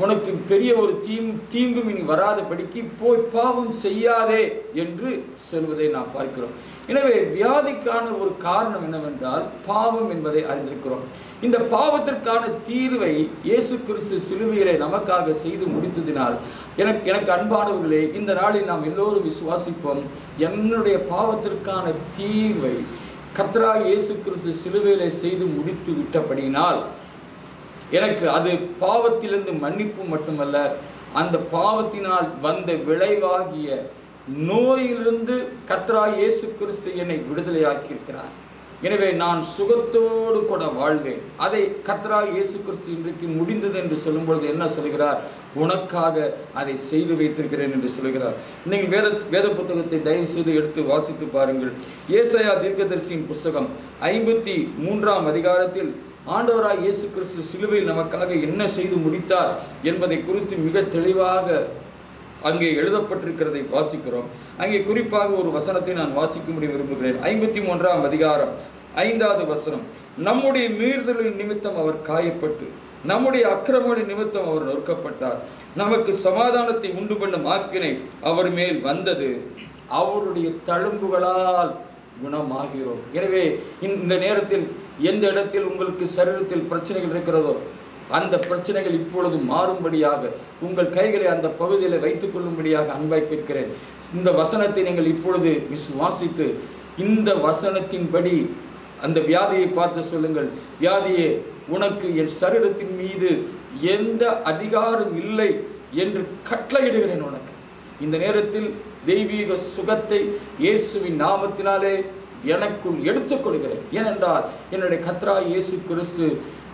உனக்கு பெரிய ஒரு தீம் தீங்கும் இனி வராதபடிக்கு போய் பாவம் செய்யாதே என்று சொல்வதை நாம் பார்க்கிறோம். எனவே வியாதிக்கான ஒரு காரணம் என்னவென்றால் பாவம் என்பதை அறிந்திருக்கிறோம். இந்த பாவத்திற்கான தீர்வை இயேசு கிறிஸ்து சிலுவையிலே நமக்காக செய்து முடித்ததினால் எனக்கு எனக்கு அன்பானவர்களே இந்த நாளில் நாம் எல்லோரும் விசுவாசிப்போம். என்னுடைய பாவத்திற்கான தீர்வை கத்ரா இயேசு கிறிஸ்து சிலுவையிலே செய்து முடித்து விட்டபடியினால் எனக்கு அது பாவத்திலிருந்து மன்னிப்பு மட்டுமல்ல அந்த பாவத்தினால் வந்த விளைவாகிய நோயிலிருந்து கத்ரா இயேசு கிறிஸ்து என்னை விடுதலையாக்கியிருக்கிறார். எனவே நான் சுகத்தோடு கூட வாழ்வேன். அதை கத்ரா இயேசு கிறிஸ்து இன்றைக்கு முடிந்தது என்று சொல்லும்பொழுது என்ன சொல்கிறார்? உனக்காக அதை செய்து வைத்திருக்கிறேன் என்று சொல்கிறார். நீங்கள் வேத வேத புத்தகத்தை தயவு செய்து எடுத்து வாசித்து பாருங்கள். ஏசையா தீர்க்கதரிசியின் புஸ்தகம் ஐம்பத்தி மூன்றாம் அதிகாரத்தில் ஆண்டவராய் இயேசு கிறிஸ்து சிலுவையில் நமக்காக என்ன செய்து முடித்தார் என்பதை குறித்து மிக தெளிவாக அங்கே எழுதப்பட்டிருக்கிறதை வாசிக்கிறோம். அங்கே குறிப்பாக ஒரு வசனத்தை நான் வாசிக்கும்படி விரும்புகிறேன். ஐம்பத்தி மூன்றாம் அதிகாரம் ஐந்தாவது வசனம். நம்முடைய மீறுதலின் நிமித்தம் அவர் காயப்பட்டு நம்முடைய அக்கிரமங்களின் நிமித்தம் அவர் நொறுக்கப்பட்டார். நமக்கு சமாதானத்தை உண்டு பண்ணும் ஆக்கினை அவர் மேல் வந்தது. அவருடைய தழும்புகளால் குணமாகிறோம். எனவே இந்த நேரத்தில் எந்த இடத்தில் உங்களுக்கு சரீரத்தில் பிரச்சனைகள் இருக்கிறதோ அந்த பிரச்சனைகள் இப்பொழுது மாறும்படியாக உங்கள் கைகளை அந்த பகுதியில் வைத்துக் கொள்ளும்படியாக அன்பாய் கேட்கிறேன். இந்த வசனத்தை நீங்கள் இப்பொழுது விசுவாசித்து இந்த வசனத்தின்படி அந்த வியாதியை பார்த்து சொல்லுங்கள். வியாதியே உனக்கு என் சரீரத்தின் மீது எந்த அதிகாரம் இல்லை என்று கட்டளையிடுகிறேன் உனக்கு. இந்த நேரத்தில் தெய்வீக சுகத்தை இயேசுவின் நாமத்தினாலே எனக்குள் எடுத்துக்கொள்கிறேன். ஏனென்றால் என்னுடைய கத்ரா இயேசு கிறிஸ்து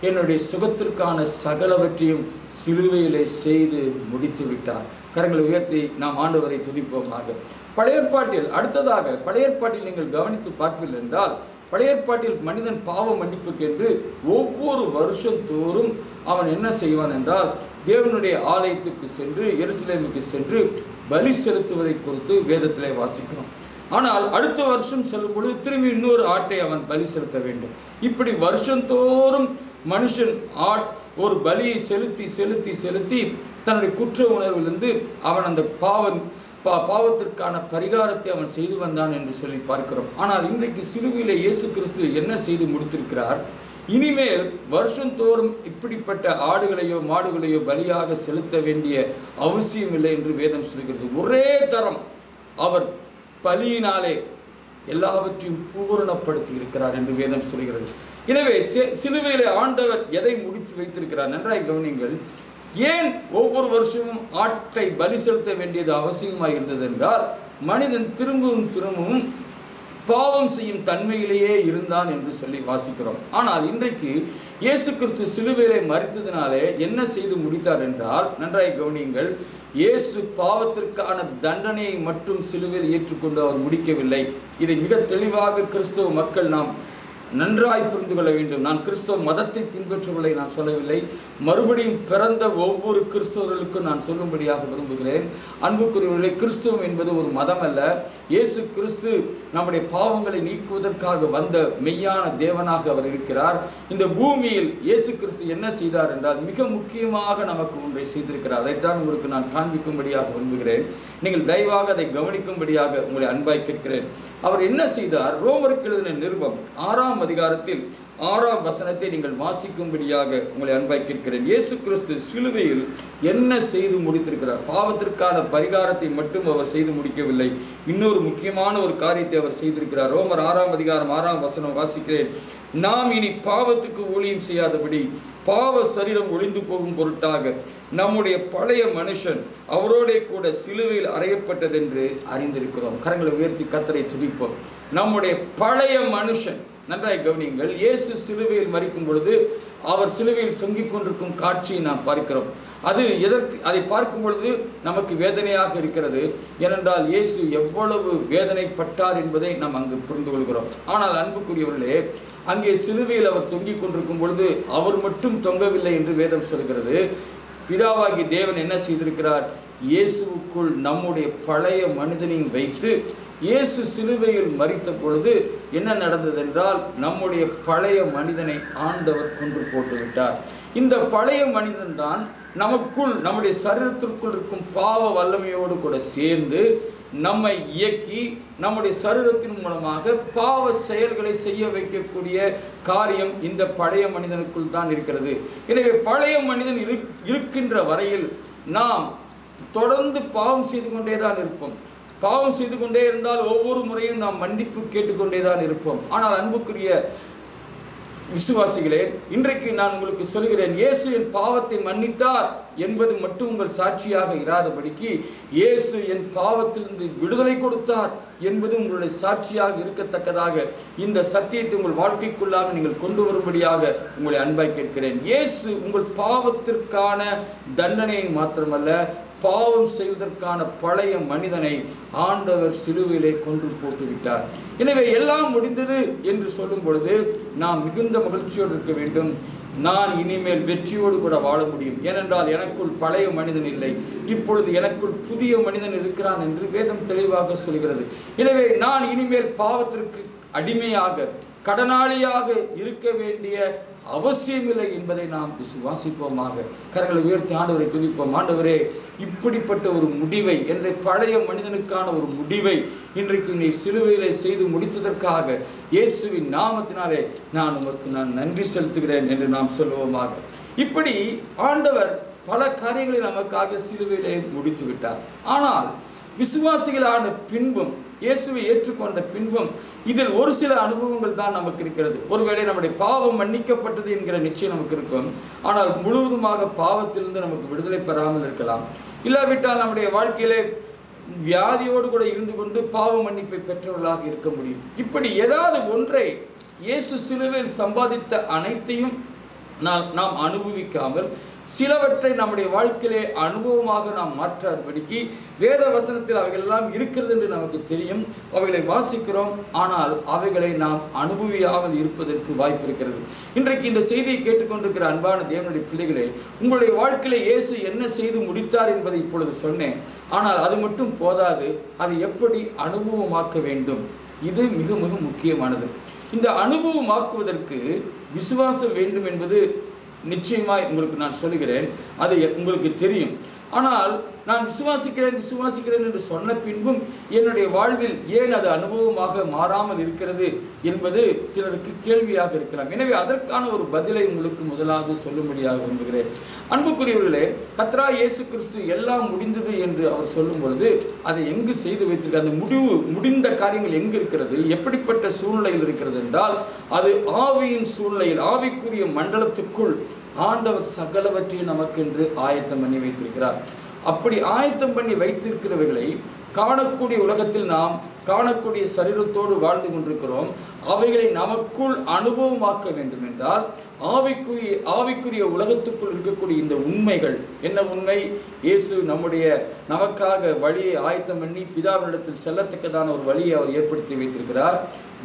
என்னுடைய சுகத்திற்கான சகலவற்றையும் சிலுவையிலே செய்து முடித்து விட்டார் கரங்களை உயர்த்தி நாம் ஆண்டவரை துதிப்போமாக. பழையற்பாட்டில் அடுத்ததாக பழையற்பாட்டில் நீங்கள் கவனித்து பார்ப்பீர்கள் என்றால் பழையற்பாட்டில் மனிதன் பாவ மன்னிப்புக்கென்று ஒவ்வொரு வருஷந்தோறும் அவன் என்ன செய்வான் என்றால் தேவனுடைய ஆலயத்துக்கு சென்று எருசலேமுக்கு சென்று பலி செலுத்துவதை குறித்து வேதத்திலே வாசிக்கிறோம். ஆனால் அடுத்த வருஷம் செல்லும் பொழுது திரும்பி இன்னொரு ஆட்டை அவன் பலி செலுத்த வேண்டும். இப்படி வருஷந்தோறும் மனுஷன் ஆட் ஒரு பலியை செலுத்தி செலுத்தி செலுத்தி தன்னுடைய குற்ற உணர்விலிருந்து அவன் அந்த பாவன் பா பாவத்திற்கான பரிகாரத்தை அவன் செய்து வந்தான் என்று சொல்லி பார்க்கிறோம். ஆனால் இன்றைக்கு சிலுவையில் இயேசு கிறிஸ்து என்ன செய்து முடித்திருக்கிறார்? இனிமேல் வருஷந்தோறும் இப்படிப்பட்ட ஆடுகளையோ மாடுகளையோ பலியாக செலுத்த வேண்டிய அவசியம் இல்லை என்று வேதம் சொல்கிறது. ஒரே தரம் அவர் பலியினாலே எல்லாவற்றையும் பூரணப்படுத்தி இருக்கிறார் என்று வேதம் சொல்கிறது. எனவே சிலுவையிலே ஆண்டவர் எதை முடித்து வைத்திருக்கிறார் நன்றாய் கவனிங்கள் ஏன் ஒவ்வொரு வருஷமும் ஆட்டை பலி செலுத்த வேண்டியது அவசியமாக இருந்தது என்றால் மனிதன் திரும்பவும் திரும்பவும் பாவம் செய்யும் தன்மையிலேயே இருந்தான் என்று சொல்லி வாசிக்கிறோம். ஆனால் இன்றைக்கு இயேசு கிறிஸ்து சிலுவையிலே மறித்ததினாலே என்ன செய்து முடித்தார் என்றால் நன்றாய் கவனியுங்கள் இயேசு பாவத்திற்கான தண்டனையை மட்டும் சிலுவையில் ஏற்றுக்கொண்டு அவர் முடிக்கவில்லை. இதை மிக தெளிவாக கிறிஸ்தவ மக்கள் நாம் நன்றாய் புரிந்து கொள்ள வேண்டும். நான் கிறிஸ்தவ மதத்தை பின்பற்றவில்லை நான் சொல்லவில்லை. மறுபடியும் பிறந்த ஒவ்வொரு கிறிஸ்தவர்களுக்கும் நான் சொல்லும்படியாக விரும்புகிறேன். அன்புக்குரியவர்களே கிறிஸ்தவம் என்பது ஒரு மதம் அல்ல இயேசு கிறிஸ்து நம்முடைய பாவங்களை நீக்குவதற்காக வந்த மெய்யான தேவனாக அவர் இருக்கிறார். இந்த பூமியில் இயேசு கிறிஸ்து என்ன செய்தார் என்றால் மிக முக்கியமாக நமக்கு ஒன்றை செய்திருக்கிறார். அதைத்தான் உங்களுக்கு நான் காண்பிக்கும்படியாக விரும்புகிறேன். நீங்கள் தயவாக அதை கவனிக்கும்படியாக உங்களை அன்பாய் கேட்கிறேன். அவர் என்ன செய்தார்? ரோமருக்கு எழுதின நிருபம் ஆறாம் அதிகாரத்தில் ஆறாம் வசனத்தை நீங்கள் வாசிக்கும்படியாக உங்களை அன்பாய் கேட்கிறேன். இயேசு கிறிஸ்து சிலுவையில் என்ன செய்து முடித்திருக்கிறார்? பாவத்திற்கான பரிகாரத்தை மட்டும் அவர் செய்து முடிக்கவில்லை. இன்னொரு முக்கியமான ஒரு காரியத்தை அவர் செய்திருக்கிறார். ரோமர் ஆறாம் அதிகாரம் ஆறாம் வசனம் வாசிக்கிறேன். நாம் இனி பாவத்துக்கு ஊழியம் செய்யாதபடி பாவ சரீரம் ஒளிந்து போகும் பொருட்டாக நம்முடைய பழைய மனுஷன் அவரோடே கூட சிலுவையில் அறையப்பட்டதென்று அறிந்திருக்கிறோம். கரங்களை உயர்த்தி கத்தரை துடிப்போம் நம்முடைய பழைய மனுஷன் நன்றாய் கவனியுங்கள். இயேசு சிலுவையில் மறிக்கும் பொழுது அவர் சிலுவையில் தொங்கிக் கொண்டிருக்கும் காட்சியை நாம் பார்க்கிறோம். அது எதற்கு அதை பார்க்கும் பொழுது நமக்கு வேதனையாக இருக்கிறது. ஏனென்றால் இயேசு எவ்வளவு வேதனைப்பட்டார் என்பதை நாம் அங்கு புரிந்து கொள்கிறோம். ஆனால் அன்புக்குரியவர்களே அங்கே சிலுவையில் அவர் தொங்கிக் கொண்டிருக்கும் பொழுது அவர் மட்டும் தொங்கவில்லை என்று வேதம் சொல்கிறது. பிதாவாகி தேவன் என்ன செய்திருக்கிறார்? இயேசுவுக்குள் நம்முடைய பழைய மனிதனையும் வைத்து இயேசு சிலுவையில் மறித்த பொழுது என்ன நடந்ததென்றால் நம்முடைய பழைய மனிதனை ஆண்டவர் கொன்று போட்டுவிட்டார். இந்த பழைய மனிதன் தான் நமக்குள் நம்முடைய சரீரத்திற்குள் இருக்கும் பாவ வல்லமையோடு கூட சேர்ந்து நம்மை இயக்கி நம்முடைய சரீரத்தின் மூலமாக பாவ செயல்களை செய்ய வைக்கக்கூடிய காரியம் இந்த பழைய மனிதனுக்குள் தான் இருக்கிறது. எனவே பழைய மனிதன் இரு இருக்கின்ற வரையில் நாம் தொடர்ந்து பாவம் செய்து கொண்டே தான் இருப்போம். பாவம் செய்து கொண்டே இருந்தால் ஒவ்வொரு முறையும் நாம் மன்னிப்பு கேட்டுக்கொண்டே தான் இருப்போம். ஆனால் அன்புக்குரிய விசுவாசிகளே இன்றைக்கு நான் உங்களுக்கு சொல்கிறேன் இயேசு என் பாவத்தை மன்னித்தார் என்பது மட்டும் உங்கள் சாட்சியாக இராதபடிக்கு இயேசு என் பாவத்திலிருந்து விடுதலை கொடுத்தார் என்பது உங்களுடைய சாட்சியாக இருக்கத்தக்கதாக இந்த சத்தியத்தை உங்கள் வாழ்க்கைக்குள்ளாக நீங்கள் கொண்டு வரும்படியாக உங்களை அன்பாய் கேட்கிறேன். இயேசு உங்கள் பாவத்திற்கான தண்டனையை மாத்திரமல்ல பாவம் செய்வதற்கான பழைய மனிதனை ஆண்டவர் சிலுவையிலே கொன்று போட்டுவிட்டார். எனவே எல்லாம் முடிந்தது என்று சொல்லும் பொழுது நாம் மிகுந்த மகிழ்ச்சியோடு இருக்க வேண்டும். நான் இனிமேல் வெற்றியோடு கூட வாழ முடியும். ஏனென்றால் எனக்குள் பழைய மனிதன் இல்லை. இப்பொழுது எனக்குள் புதிய மனிதன் இருக்கிறான் என்று வேதம் தெளிவாக சொல்கிறது. எனவே நான் இனிமேல் பாவத்திற்கு அடிமையாக கடனாளியாக இருக்க வேண்டிய அவசியமில்லை என்பதை நாம் விசுவாசிப்போமாக கரங்களை உயர்த்தி ஆண்டவரை துதிப்போம். ஆண்டவரே இப்படிப்பட்ட ஒரு முடிவை என்ற பழைய மனிதனுக்கான ஒரு முடிவை இன்றைக்கு நீ சிலுவையிலே செய்து முடித்ததற்காக இயேசுவின் நாமத்தினாலே நான் உமக்கு நான் நன்றி செலுத்துகிறேன் என்று நாம் சொல்லுவோமாக. இப்படி ஆண்டவர் பல காரியங்களை நமக்காக சிலுவையிலே முடித்து விட்டார் ஆனால் விசுவாசிகளான பின்பும் இயேசுவை ஏற்றுக்கொண்ட பின்பும் இதில் ஒரு சில அனுபவங்கள் தான் நமக்கு இருக்கிறது. ஒருவேளை நம்முடைய பாவம் மன்னிக்கப்பட்டது என்கிற நிச்சயம் நமக்கு இருக்கும். ஆனால் முழுவதுமாக பாவத்திலிருந்து நமக்கு விடுதலை பெறாமல் இருக்கலாம். இல்லாவிட்டால் நம்முடைய வாழ்க்கையிலே வியாதியோடு கூட இருந்து கொண்டு பாவ மன்னிப்பை பெற்றவர்களாக இருக்க முடியும். இப்படி ஏதாவது ஒன்றை இயேசு சிலுவையில் சம்பாதித்த அனைத்தையும் நாம் நாம் அனுபவிக்காமல் சிலவற்றை நம்முடைய வாழ்க்கையிலே அனுபவமாக நாம் மாற்றபடிக்கு வேத வசனத்தில் அவைகள் எல்லாம் இருக்கிறது என்று நமக்கு தெரியும். அவைகளை வாசிக்கிறோம். ஆனால் அவைகளை நாம் அனுபவியாமல் இருப்பதற்கு வாய்ப்பு இருக்கிறது. இன்றைக்கு இந்த செய்தியை கேட்டுக்கொண்டிருக்கிற அன்பான தேவனுடைய பிள்ளைகளே உங்களுடைய வாழ்க்கையிலே இயேசு என்ன செய்து முடித்தார் என்பதை இப்பொழுது சொன்னேன். ஆனால் அது மட்டும் போதாது அதை எப்படி அனுபவமாக்க வேண்டும்? இது மிக மிக முக்கியமானது. இந்த அனுபவமாக்குவதற்கு விசுவாசம் வேண்டும் என்பது நிச்சயமாய் உங்களுக்கு நான் சொல்லுகிறேன் அது உங்களுக்கு தெரியும். ஆனால் நான் விசுவாசிக்கிறேன் விசுவாசிக்கிறேன் என்று சொன்ன பின்பும் என்னுடைய வாழ்வில் ஏன் அது அனுபவமாக மாறாமல் இருக்கிறது என்பது சிலருக்கு கேள்வியாக இருக்கலாம். எனவே அதற்கான ஒரு பதிலை உங்களுக்கு முதலாவது சொல்லும்படியாக விரும்புகிறேன். அன்புக்குரியவர்களே கத்ரா இயேசு கிறிஸ்து எல்லாம் முடிந்தது என்று அவர் சொல்லும் பொழுது அதை எங்கு செய்து வைத்திருக்க அந்த முடிவு முடிந்த காரியங்கள் எங்கு இருக்கிறது எப்படிப்பட்ட சூழ்நிலையில் இருக்கிறது என்றால் அது ஆவியின் சூழ்நிலையில் ஆவிக்குரிய மண்டலத்துக்குள் ஆண்டவர் சகலவற்றையும் நமக்கென்று ஆயத்தம் பண்ணி வைத்திருக்கிறார். அப்படி ஆயத்தம் பண்ணி வைத்திருக்கிறவர்களை காணக்கூடிய உலகத்தில் நாம் காணக்கூடிய சரீரத்தோடு வாழ்ந்து கொண்டிருக்கிறோம். அவைகளை நமக்குள் அனுபவமாக்க வேண்டும் என்றால் ஆவிக்குரிய ஆவிக்குரிய உலகத்துக்குள் இருக்கக்கூடிய இந்த உண்மைகள். என்ன உண்மை? இயேசு நம்முடைய நமக்காக வழியை ஆயத்தம் பண்ணி பிதாவினிடத்தில் செல்லத்தக்கதான ஒரு வழியை அவர் ஏற்படுத்தி வைத்திருக்கிறார்.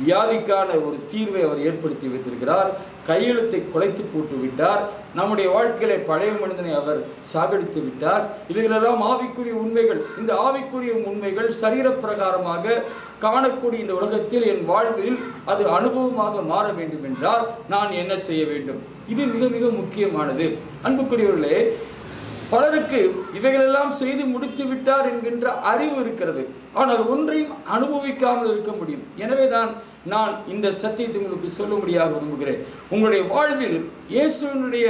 வியாதிக்கான ஒரு தீர்வை அவர் ஏற்படுத்தி வைத்திருக்கிறார். கையெழுத்தை குலைத்து போட்டு விட்டார். நம்முடைய வாழ்க்கையில பழைய மனிதனை அவர் சாகடித்து விட்டார். இவைகளெல்லாம் ஆவிக்குரிய உண்மைகள். இந்த ஆவிக்குரிய உண்மைகள் சரீர பிரகாரமாக காணக்கூடிய இந்த உலகத்தில் என் வாழ்வில் அது அனுபவமாக மாற வேண்டும் என்றால் நான் என்ன செய்ய வேண்டும்? இது மிக மிக முக்கியமானது. அன்புக்குரியவர்களே பலருக்கு இவைகளெல்லாம் செய்து முடித்து விட்டார் என்கின்ற அறிவு இருக்கிறது. ஆனால் ஒன்றையும் அனுபவிக்காமல் இருக்க முடியும். எனவே தான் நான் இந்த சத்தியத்தை உங்களுக்கு சொல்லும்படியாக விரும்புகிறேன். உங்களுடைய வாழ்வில் இயேசுவினுடைய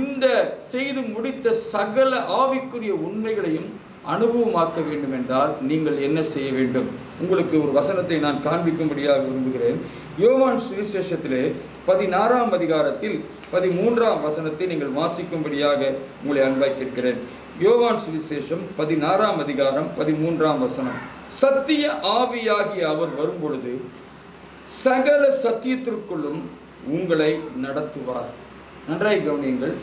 இந்த செய்து முடித்த சகல ஆவிக்குரிய உண்மைகளையும் அனுபவமாக்க வேண்டும் என்றால் நீங்கள் என்ன செய்ய வேண்டும்? உங்களுக்கு ஒரு வசனத்தை நான் காண்பிக்கும்படியாக விரும்புகிறேன். யோவான் சுவிசேஷத்திலே பதினாறாம் அதிகாரத்தில் பதிமூன்றாம் வசனத்தை நீங்கள் வாசிக்கும்படியாக உங்களை அன்பாய் கேட்கிறேன். யோவான் சுவிசேஷம் பதினாறாம் அதிகாரம் பதிமூன்றாம் வசனம். சத்திய ஆவியாகிய அவர் வரும்பொழுது சகல சத்தியத்திற்குள்ளும் உங்களை நடத்துவார். நன்றாய் கவனியுங்கள்.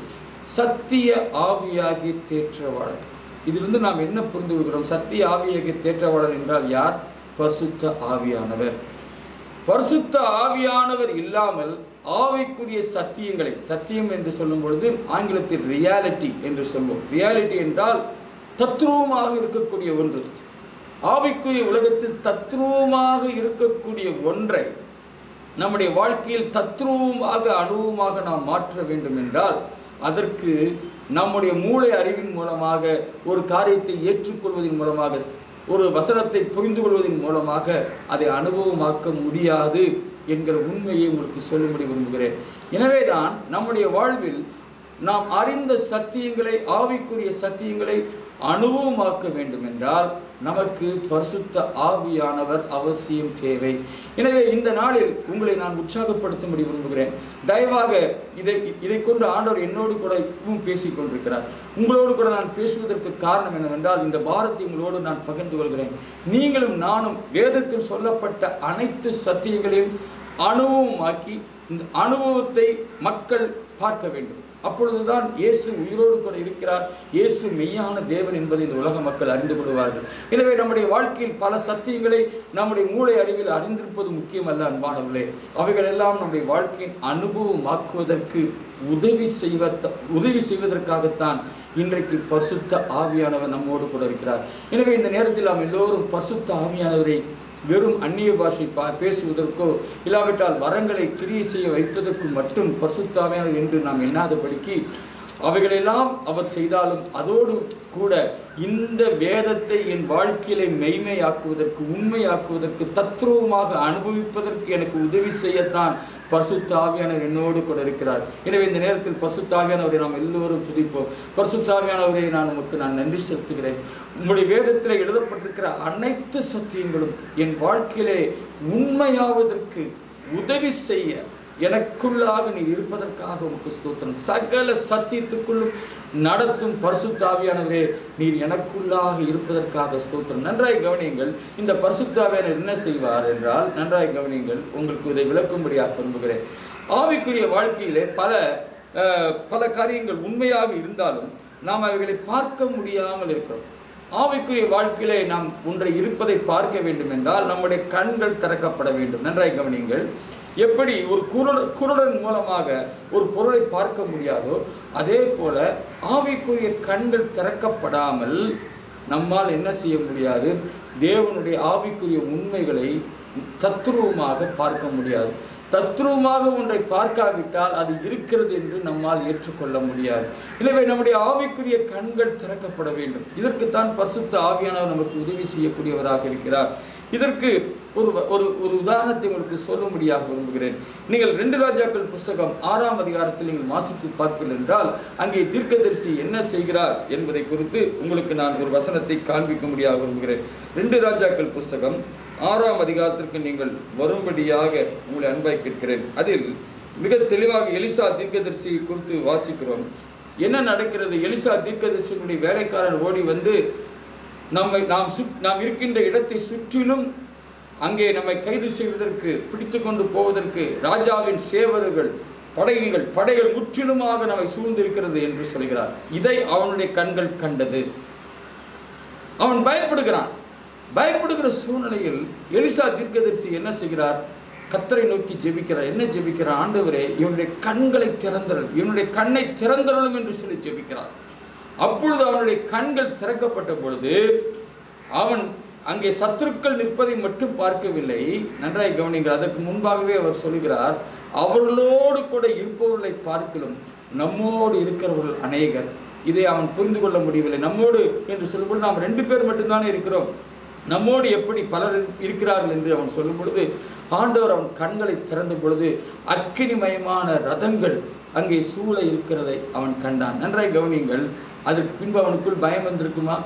சத்திய ஆவியாகி தேற்றவாளர் இதிலிருந்து நாம் என்ன புரிந்து கொள்கிறோம்? சத்திய ஆவியாகி தேற்றவாளர் என்றால் யார்? பரிசுத்த ஆவியானவர். பரிசுத்த ஆவியானவர் இல்லாமல் ஆவிக்குரிய சத்தியங்களை சத்தியம் என்று சொல்லும் பொழுது ஆங்கிலத்தில் ரியாலிட்டி என்று சொல்வோம். ரியாலிட்டி என்றால் தத்ரூபமாக இருக்கக்கூடிய ஒன்று. ஆவிக்குரிய உலகத்தில் தத்ரூபமாக இருக்கக்கூடிய ஒன்றை நம்முடைய வாழ்க்கையில் தத்ரூபமாக அனுபவமாக நாம் மாற்ற வேண்டும் என்றால் அதற்கு நம்முடைய மூளை அறிவின் மூலமாக ஒரு காரியத்தை ஏற்றுக்கொள்வதன் மூலமாக ஒரு வசனத்தை புரிந்து கொள்வதன் மூலமாக அதை அனுபவமாக்க முடியாது. என்கிற உண்மையை உங்களுக்கு சொல்லும்படி விரும்புகிறேன். எனவேதான் நம்முடைய வாழ்வில் நாம் அறிந்த சத்தியங்களை ஆவிக்குரிய சத்தியங்களை அனுபவமாக்க வேண்டும் என்றால் நமக்கு பரிசுத்த ஆவியானவர் அவசியம் தேவை. எனவே இந்த நாளில் உங்களை நான் உற்சாகப்படுத்தும்படி விரும்புகிறேன். தயவாக இதை இதை கொண்டு ஆண்டவர் என்னோடு கூட இவும் பேசிக் கொண்டிருக்கிறார். உங்களோடு கூட நான் பேசுவதற்கு காரணம் என்னவென்றால் இந்த பாரத்தை உங்களோடு நான் பகிர்ந்து கொள்கிறேன். நீங்களும் நானும் வேதத்தில் சொல்லப்பட்ட அனைத்து சத்தியங்களையும் அனுபவமாக்கி இந்த அனுபவத்தை மக்கள் பார்க்க வேண்டும். அப்பொழுதுதான் இயேசு உயிரோடு கூட இருக்கிறார். இயேசு மெய்யான தேவன் என்பதை இந்த உலக மக்கள் அறிந்து கொள்வார்கள். எனவே நம்முடைய வாழ்க்கையில் பல சத்தியங்களை நம்முடைய மூளை அறிவில் அறிந்திருப்பது முக்கியமல்ல அன்பானவர்களே. அவைகள் எல்லாம் நம்முடைய வாழ்க்கையின் அனுபவமாக்குவதற்கு உதவி செய்வ உதவி செய்வதற்காகத்தான் இன்றைக்கு பசுத்த ஆவியானவர் நம்மோடு கூட இருக்கிறார். எனவே இந்த நேரத்தில் நாம் எல்லோரும் பசுத்த ஆவியானவரை வெறும் அந்நிய பாஷை பா பேசுவதற்கோ இல்லாவிட்டால் வரங்களை கிரியை செய்ய வைப்பதற்கு மட்டும் பரிசுத்தாவியானவர் என்று நாம் எண்ணாதபடிக்கு அவைகளெல்லாம் அவர் செய்தாலும் அதோடு கூட இந்த வேதத்தை என் வாழ்க்கையிலே மெய்மையாக்குவதற்கு உண்மையாக்குவதற்கு தத்ரூபமாக அனுபவிப்பதற்கு எனக்கு உதவி செய்யத்தான் பர்சுத்தாவியானவர் என்னோடு கூட இருக்கிறார். எனவே இந்த நேரத்தில் பரசுத்தாவியானவரை நாம் எல்லோரும் துதிப்போம். பர்சுத்தாவியானவரை நான் நமக்கு நான் நன்றி செலுத்துகிறேன். உங்களுடைய வேதத்தில் எழுதப்பட்டிருக்கிற அனைத்து சத்தியங்களும் என் வாழ்க்கையிலே உண்மையாவதற்கு உதவி செய்ய எனக்குள்ளாக நீர் இருப்பதற்காக உமக்கு ஸ்தோத்திரம். சகல சத்தியத்துக்குள்ளும் நடத்தும் பரிசுத்தாவியானவரே நீர் எனக்குள்ளாக இருப்பதற்காக ஸ்தோத்திரம். நன்றாய் கவனியுங்கள் இந்த பரிசுத்தாவியான என்ன செய்வார் என்றால் நன்றாய் கவனியுங்கள் உங்களுக்கு இதை விளக்கும்படியாக விரும்புகிறேன். ஆவிக்குரிய வாழ்க்கையிலே பல பல காரியங்கள் உண்மையாக இருந்தாலும் நாம் அவைகளை பார்க்க முடியாமல் இருக்கிறோம். ஆவிக்குரிய வாழ்க்கையிலே நாம் ஒன்றை இருப்பதை பார்க்க வேண்டும் என்றால் நம்முடைய கண்கள் திறக்கப்பட வேண்டும். நன்றாய் கவனியுங்கள் எப்படி ஒரு குருட குருடன் மூலமாக ஒரு பொருளை பார்க்க முடியாதோ அதே போல ஆவிக்குரிய கண்கள் திறக்கப்படாமல் நம்மால் என்ன செய்ய முடியாது? தேவனுடைய ஆவிக்குரிய உண்மைகளை தத்ரூபமாக பார்க்க முடியாது. தத்ரூபமாக ஒன்றை பார்க்காவிட்டால் அது இருக்கிறது என்று நம்மால் ஏற்றுக்கொள்ள முடியாது. எனவே நம்முடைய ஆவிக்குரிய கண்கள் திறக்கப்பட வேண்டும். இதற்குத்தான் பரிசுத்த ஆவியானவர் நமக்கு உதவி செய்யக்கூடியவராக இருக்கிறார். இதற்கு ஒரு ஒரு ஒரு உதாரணத்தை உங்களுக்கு சொல்லும்படியாக விரும்புகிறேன். நீங்கள் ரெண்டு ராஜாக்கள் புஸ்தகம் ஆறாம் அதிகாரத்தில் நீங்கள் வாசித்து பார்ப்பீர்கள் என்றால் அங்கே தீர்க்கதரிசி என்ன செய்கிறார் என்பதை குறித்து உங்களுக்கு நான் ஒரு வசனத்தை காண்பிக்க முடியாக விரும்புகிறேன். ரெண்டு ராஜாக்கள் புஸ்தகம் ஆறாம் அதிகாரத்திற்கு நீங்கள் வரும்படியாக உங்களை அன்பாய் கேட்கிறேன். அதில் மிக தெளிவாக எலிசா தீர்க்கதரிசியை குறித்து வாசிக்கிறோம். என்ன நடக்கிறது? எலிசா தீர்க்கதரிசியினுடைய வேலைக்காரன் ஓடி வந்து நம்மை நாம் சுட் நாம் இருக்கின்ற இடத்தை சுற்றிலும் அங்கே நம்மை கைது செய்வதற்கு பிடித்து கொண்டு போவதற்கு ராஜாவின் சேவர்கள் படைகள் படைகள் முற்றிலுமாக நம்மை சூழ்ந்திருக்கிறது என்று சொல்கிறார். இதை அவனுடைய கண்கள் கண்டது. அவன் பயப்படுகிறான். பயப்படுகிற சூழ்நிலையில் எலிசா தீர்க்கதரிசி என்ன செய்கிறார்? கத்தரை நோக்கி ஜெபிக்கிறார். என்ன ஜெபிக்கிறார்? ஆண்டவரே இவனுடைய கண்களை திறந்தரல் இவனுடைய கண்ணை திறந்தரலும் என்று சொல்லி ஜெபிக்கிறார். அப்பொழுது அவனுடைய கண்கள் திறக்கப்பட்ட பொழுது அவன் அங்கே சத்துருக்கள் நிற்பதை மட்டும் பார்க்கவில்லை. நன்றாய் கவனிங்கள் அதற்கு முன்பாகவே அவர் சொல்கிறார் அவர்களோடு கூட இருப்பவர்களை பார்க்கலும் நம்மோடு இருக்கிறவர்கள் அநேகர். இதை அவன் புரிந்து கொள்ள முடியவில்லை. நம்மோடு என்று சொல்லும்போது நாம் ரெண்டு பேர் மட்டும்தானே இருக்கிறோம். நம்மோடு எப்படி பலர் இருக்கிறார்கள் என்று அவன் சொல்லும் பொழுது ஆண்டவர் அவன் கண்களை திறந்த பொழுது அக்கினிமயமான ரதங்கள் அங்கே சூழ இருக்கிறதை அவன் கண்டான். நன்றாய் கவனியுங்கள் அதற்கு பின்பு அவனுக்குள் பயம் வந்திருக்குமா?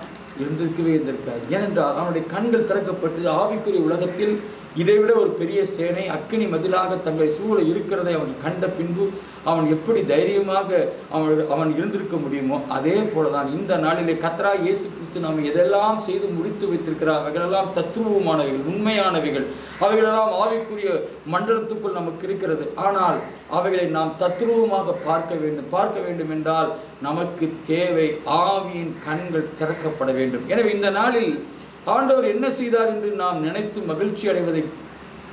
இருந்திருக்கவே இருந்திருக்காது. ஏனென்றால் அவனுடைய கண்கள் திறக்கப்பட்டு ஆவிக்குரிய உலகத்தில் இதைவிட ஒரு பெரிய சேனை அக்கினி மதிலாக தங்களை சூழ இருக்கிறதை அவன் கண்ட பின்பு அவன் எப்படி தைரியமாக அவன் அவன் இருந்திருக்க முடியுமோ அதே போலதான் இந்த நாளிலே கத்ரா இயேசு கிறிஸ்து நாம் எதெல்லாம் செய்து முடித்து வைத்திருக்கிறார்? அவைகளெல்லாம் தத்துருவமானவைகள் உண்மையானவைகள். அவைகளெல்லாம் ஆவிக்குரிய மண்டலத்துக்குள் நமக்கு இருக்கிறது. ஆனால் அவைகளை நாம் தத்ரூபமாக பார்க்க வேண்டும். பார்க்க வேண்டும் என்றால் நமக்கு தேவை ஆவியின் கண்கள் திறக்கப்பட வேண்டும். எனவே இந்த நாளில் ஆண்டவர் என்ன செய்தார் என்று நாம் நினைத்து மகிழ்ச்சி அடைவதை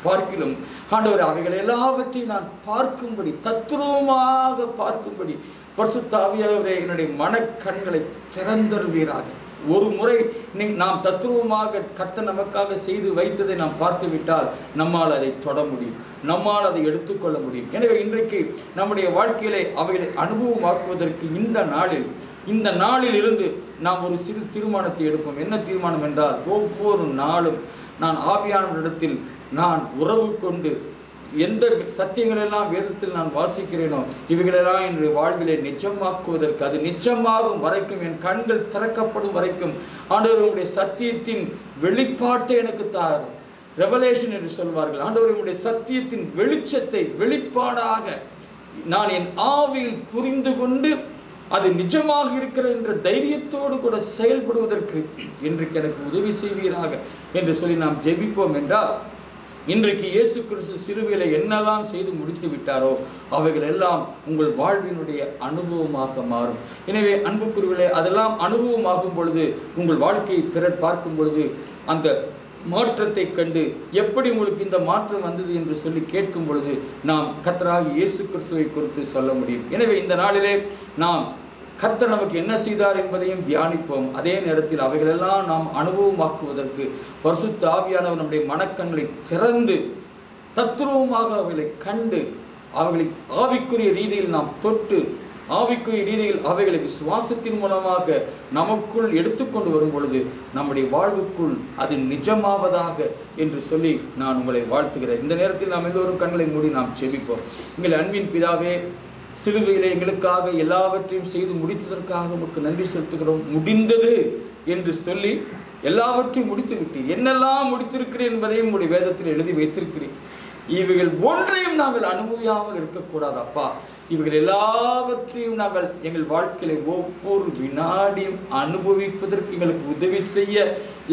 பார்க்கிலும் ஆண்டவர் அவைகள் எல்லாவற்றையும் நான் பார்க்கும்படி தத்ரூபமாக பார்க்கும்படி பரிசுத்த ஆவியானவரே என்னுடைய மனக்கண்களை திறந்தருள்வீராக. ஒரு முறை நீ நாம் தத்துவமாக கத்த நமக்காக செய்து வைத்ததை நாம் பார்த்துவிட்டால் நம்மால் அதை தொட முடியும். நம்மால் அதை எடுத்துக்கொள்ள முடியும். எனவே இன்றைக்கு நம்முடைய வாழ்க்கையிலே அவைகளை அனுபவமாக்குவதற்கு இந்த நாளில் இந்த நாளில் இருந்து நாம் ஒரு சிறு தீர்மானத்தை எடுப்போம். என்ன தீர்மானம் என்றால் ஒவ்வொரு நாளும் நான் ஆவியானவரிடத்தில் நான் உறவு கொண்டு எந்த சத்தியங்களெல்லாம் வேதத்தில் நான் வாசிக்கிறேனோ இவைகளெல்லாம் என்னுடைய வாழ்விலே நிஜமாக்குவதற்கு அது நிஜமாகும் வரைக்கும் என் கண்கள் திறக்கப்படும் வரைக்கும் ஆண்டவர் உங்களுடைய சத்தியத்தின் வெளிப்பாட்டை எனக்கு தாரும். ரெவலேஷன் என்று சொல்வார்கள். ஆண்டவர் உங்களுடைய சத்தியத்தின் வெளிச்சத்தை வெளிப்பாடாக நான் என் ஆவியில் புரிந்து கொண்டு அது நிஜமாக இருக்கிறது என்ற தைரியத்தோடு கூட செயல்படுவதற்கு இன்றைக்கு எனக்கு உதவி செய்வீராக என்று சொல்லி நாம் ஜெபிப்போம் என்றால் இன்றைக்கு இயேசு கிறிஸ்து சிலுவையில் என்னெல்லாம் செய்து முடித்து விட்டாரோ அவைகள் எல்லாம் உங்கள் வாழ்வினுடைய அனுபவமாக மாறும். எனவே அன்புக்குருவிலே அதெல்லாம் அனுபவமாகும் பொழுது உங்கள் வாழ்க்கையை பிறர் பார்க்கும் பொழுது அந்த மாற்றத்தை கண்டு எப்படி உங்களுக்கு இந்த மாற்றம் வந்தது என்று சொல்லி கேட்கும் பொழுது நாம் கத்தராக இயேசு கிறிஸ்துவை குறித்து சொல்ல முடியும். எனவே இந்த நாளிலே நாம் கர்த்தர் நமக்கு என்ன செய்தார் என்பதையும் தியானிப்போம். அதே நேரத்தில் அவைகளெல்லாம் நாம் அனுபவமாக்குவதற்கு பரிசுத்த ஆவியானவர் நம்முடைய மனக்கண்களை திறந்து தத்துருவமாக அவைகளை கண்டு அவைகளை ஆவிக்குரிய ரீதியில் நாம் தொட்டு ஆவிக்குரிய ரீதியில் அவைகளுக்கு சுவாசத்தின் மூலமாக நமக்குள் எடுத்துக்கொண்டு வரும் பொழுது நம்முடைய வாழ்வுக்குள் அது நிஜமாவதாக என்று சொல்லி நான் உங்களை வாழ்த்துகிறேன். இந்த நேரத்தில் நாம் எல்லோரும் கண்களை மூடி நாம் செபிப்போம் எங்கள் அன்பின் பிதாவே சிலுவையில் எங்களுக்காக எல்லாவற்றையும் செய்து முடித்ததற்காக உமக்கு நன்றி செலுத்துகிறோம். முடிந்தது என்று சொல்லி எல்லாவற்றையும் முடித்து விட்டீர். என்னெல்லாம் முடித்திருக்கிறேன் என்பதையும் உங்களுடைய வேதத்தில் எழுதி வைத்திருக்கிறேன். இவைகள் ஒன்றையும் நாங்கள் அனுபவியாமல் இருக்கக்கூடாது அப்பா இவைகள் எல்லாவற்றையும் நாங்கள் எங்கள் வாழ்க்கையில ஒவ்வொரு வினாடியும் அனுபவிப்பதற்கு எங்களுக்கு உதவி செய்ய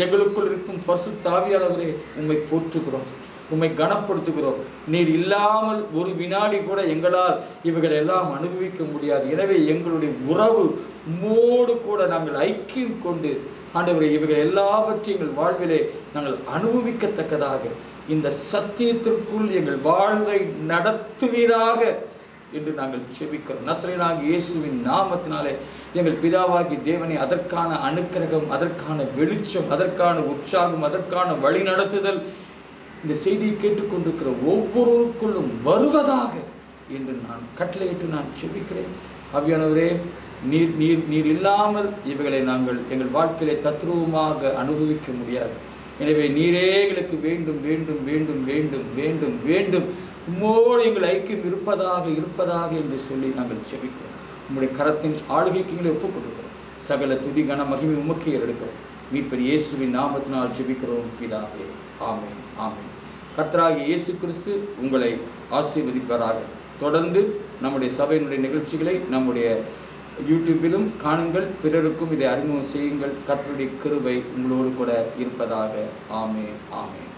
எங்களுக்குள் இருக்கும் பசு தாவியாளவரே உண்மை போற்றுகிறோம். உம்மை கனப்படுத்துகிறோம். நீர் இல்லாமல் ஒரு வினாடி கூட எங்களால் இவைகள் எல்லாம் அனுபவிக்க முடியாது. எனவே எங்களுடைய உறவு உம்மோடு கூட நாங்கள் ஐக்கியம் கொண்டு ஆண்டவரை இவைகள் எல்லாவற்றையும் எங்கள் வாழ்விலே நாங்கள் அனுபவிக்கத்தக்கதாக இந்த சத்தியத்திற்குள் எங்கள் வாழ்வை நடத்துவீராக என்று நாங்கள் செபிக்கிறோம். நசரேனாகி இயேசுவின் நாமத்தினாலே எங்கள் பிதாவாகி தேவனை அதற்கான அனுக்கிரகம் அதற்கான வெளிச்சம் அதற்கான உற்சாகம் அதற்கான வழிநடத்துதல் இந்த செய்தியை கேட்டுக்கொண்டிருக்கிற ஒவ்வொருவருக்குள்ளும் வருவதாக என்று நான் கட்டளையிட்டு நான் செபிக்கிறேன். அவ்வியானவரே நீர் நீர் நீர் இல்லாமல் இவைகளை நாங்கள் எங்கள் வாழ்க்கையிலே தத்ரூபமாக அனுபவிக்க முடியாது. எனவே நீரே எங்களுக்கு வேண்டும் வேண்டும் வேண்டும் வேண்டும் வேண்டும் வேண்டும். உம்மோடு எங்கள் ஐக்கியம் இருப்பதாக இருப்பதாக என்று சொல்லி நாங்கள் செபிக்கிறோம். உங்களுடைய கரத்தின் ஆளுகைக்கு எங்களை ஒப்புக் கொடுக்கிறோம். சகல துதி கன மகிமை உமக்கு எடுக்கிறோம் மீட்பர் இயேசுவின் நாமத்தினால் ஜெபிக்கிறோம் பிதாவே ஆமே ஆமை கர்த்தராகிய இயேசு கிறிஸ்து உங்களை ஆசீர்வதிப்பாராக. தொடர்ந்து நம்முடைய சபையினுடைய நிகழ்ச்சிகளை நம்முடைய யூடியூப்பிலும் காணுங்கள். பிறருக்கும் இதை அறிமுகம் செய்யுங்கள். கர்த்தருடைய கிருவை உங்களோடு கூட இருப்பதாக. ஆமே ஆமென்.